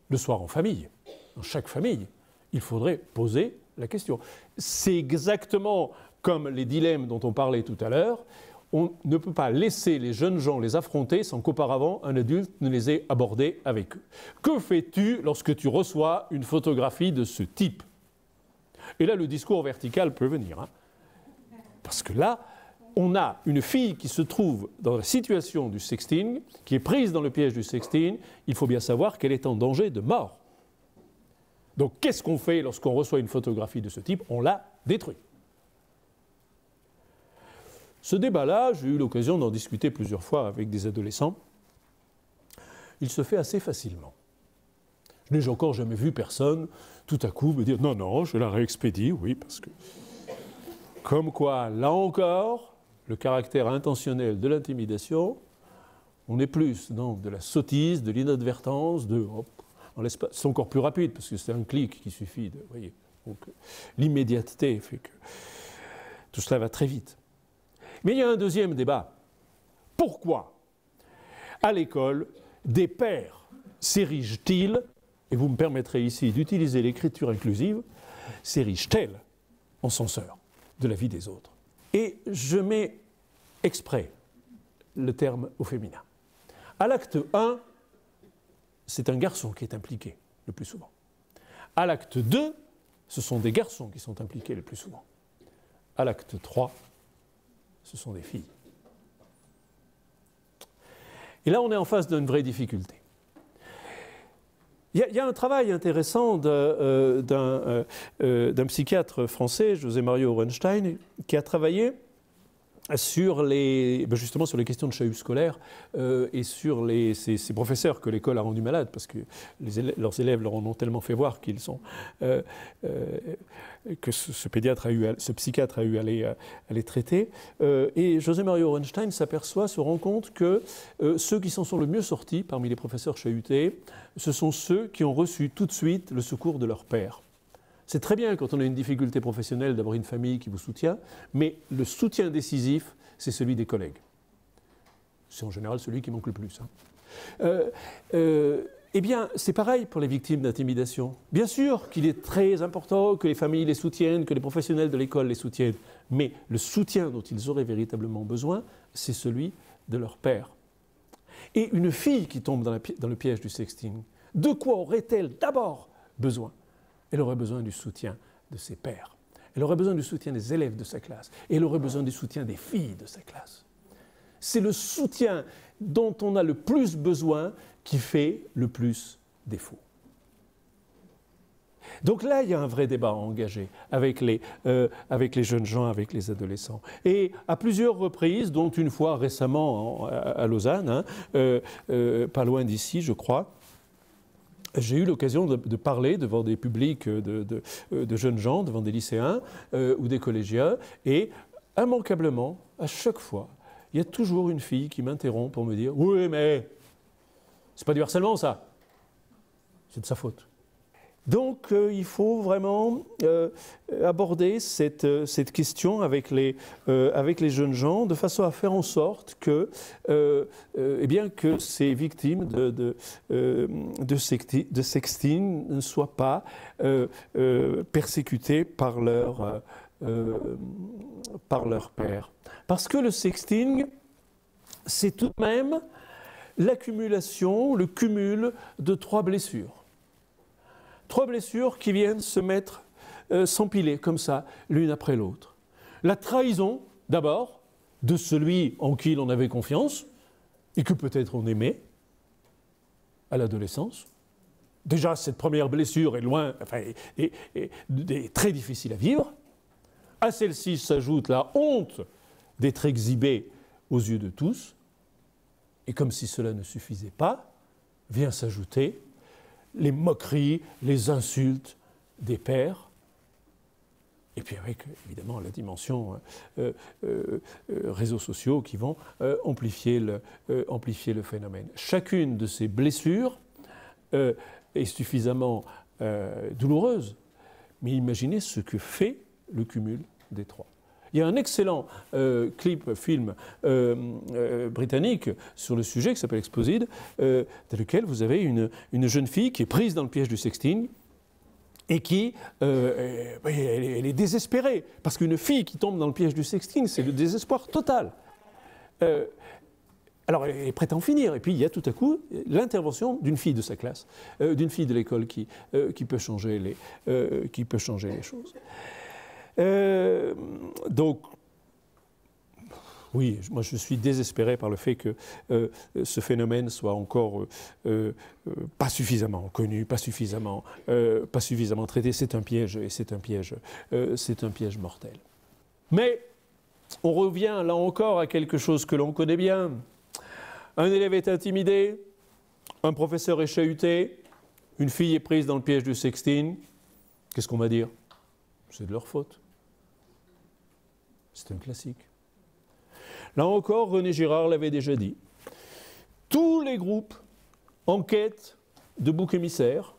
A: le soir en famille, dans chaque famille, il faudrait poser la question. C'est exactement comme les dilemmes dont on parlait tout à l'heure. On ne peut pas laisser les jeunes gens les affronter sans qu'auparavant un adulte ne les ait abordés avec eux. Que fais-tu lorsque tu reçois une photographie de ce type? Et là, le discours vertical peut venir. hein. Parce que là, on a une fille qui se trouve dans la situation du sexting, qui est prise dans le piège du sexting, il faut bien savoir qu'elle est en danger de mort. Donc qu'est-ce qu'on fait lorsqu'on reçoit une photographie de ce type? On la détruit. Ce débat-là, j'ai eu l'occasion d'en discuter plusieurs fois avec des adolescents. Il se fait assez facilement. Je n'ai encore jamais vu personne tout à coup me dire non, non, je la réexpédie, oui, parce que. Comme quoi, là encore, le caractère intentionnel de l'intimidation, on est plus dans de la sottise, de l'inadvertance, de. hop, c'est encore plus rapide, parce que c'est un clic qui suffit de. voyez. Donc, l'immédiateté fait que tout cela va très vite. Mais il y a un deuxième débat. Pourquoi, à l'école, des pères s'érigent-ils, et vous me permettrez ici d'utiliser l'écriture inclusive, s'érigent-elles en censeurs de la vie des autres? Et je mets exprès le terme au féminin. À l'acte 1, c'est un garçon qui est impliqué le plus souvent. À l'acte 2, ce sont des garçons qui sont impliqués le plus souvent. À l'acte 3, ce sont des filles. Et là, on est en face d'une vraie difficulté. Il y, a, un travail intéressant euh, d'un, euh, euh, d'un psychiatre français, José Mario Orenstein, qui a travaillé sur les, ben justement sur les questions de chahut scolaire euh, et sur les, ces, professeurs que l'école a rendus malades parce que leurs élèves leur en ont tellement fait voir qu'ils sont euh, euh, que ce, pédiatre a eu, ce psychiatre a eu à les, à les traiter. Et José Mario Orenstein s'aperçoit, se rend compte que ceux qui s'en sont le mieux sortis parmi les professeurs chahutés, ce sont ceux qui ont reçu tout de suite le secours de leur père. C'est très bien quand on a une difficulté professionnelle d'avoir une famille qui vous soutient, mais le soutien décisif, c'est celui des collègues. C'est en général celui qui manque le plus. hein. Euh, euh, eh bien, c'est pareil pour les victimes d'intimidation. Bien sûr qu'il est très important que les familles les soutiennent, que les professionnels de l'école les soutiennent, mais le soutien dont ils auraient véritablement besoin, c'est celui de leur père. Et une fille qui tombe dans, le piège du sexting, de quoi aurait-elle d'abord besoin? Elle aurait besoin du soutien de ses pères. Elle aurait besoin du soutien des élèves de sa classe. Et elle aurait besoin du soutien des filles de sa classe. C'est le soutien dont on a le plus besoin qui fait le plus défaut. Donc là, il y a un vrai débat à engager avec les, euh, avec les jeunes gens, avec les adolescents. Et à plusieurs reprises, dont une fois récemment en- à, à Lausanne, hein, euh, euh, pas loin d'ici, je crois, j'ai eu l'occasion de, parler devant des publics de, de- euh, de jeunes gens, devant des lycéens euh, ou des collégiens, et immanquablement, à chaque fois, il y a toujours une fille qui m'interrompt pour me dire Oui, mais c'est pas du harcèlement, ça. C'est de sa faute. Donc, euh, il faut vraiment euh, aborder cette, euh, question avec les, jeunes gens de façon à faire en sorte que, eh ces victimes de, de, de, sexti- de sexting ne soient pas persécutées par leur, par leur père. Parce que le sexting, c'est tout de même l'accumulation, le cumul de trois blessures. Trois blessures qui viennent se mettre, euh, s'empiler comme ça, l'une après l'autre. La trahison, d'abord, de celui en qui l'on avait confiance et que peut-être on aimait à l'adolescence. Déjà, cette première blessure est loin, enfin, est- très difficile à vivre. À celle-ci s'ajoute la honte d'être exhibé aux yeux de tous. Et comme si cela ne suffisait pas, vient s'ajouter les moqueries, les insultes des pères. Et puis avec évidemment la dimension euh, euh, euh, réseaux sociaux qui vont amplifier, le, phénomène. Chacune de ces blessures est suffisamment douloureuse, mais imaginez ce que fait le cumul des trois. Il y a un excellent euh, clip, film euh, euh, britannique sur le sujet qui s'appelle Exposed, dans lequel vous avez une, une jeune fille qui est prise dans le piège du sexting et qui elle, est, désespérée. Parce qu'une fille qui tombe dans le piège du sexting, c'est le désespoir total. Alors, elle est prête à en finir. Et puis, il y a tout à coup l'intervention d'une fille de sa classe, d'une fille de l'école qui, qui, qui peut changer les choses. Euh, donc, Oui, moi je suis désespéré par le fait que euh, ce phénomène soit encore euh, pas suffisamment connu, pas suffisamment, pas suffisamment traité. C'est un piège et c'est un piège, c'est un piège mortel. Mais on revient là encore à quelque chose que l'on connaît bien. Un élève est intimidé, un professeur est chahuté, une fille est prise dans le piège du sexting. Qu'est-ce qu'on va dire? C'est de leur faute. C'est un classique. Là encore, René Girard l'avait déjà dit. Tous les groupes en quête de bouc émissaires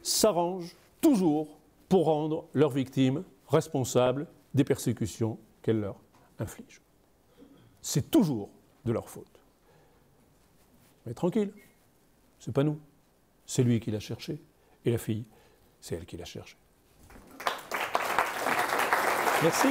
A: s'arrangent toujours pour rendre leurs victimes responsables des persécutions qu'elles leur infligent. C'est toujours de leur faute. Mais tranquille, c'est pas nous. C'est lui qui l'a cherché. Et la fille, c'est elle qui l'a cherché. Merci.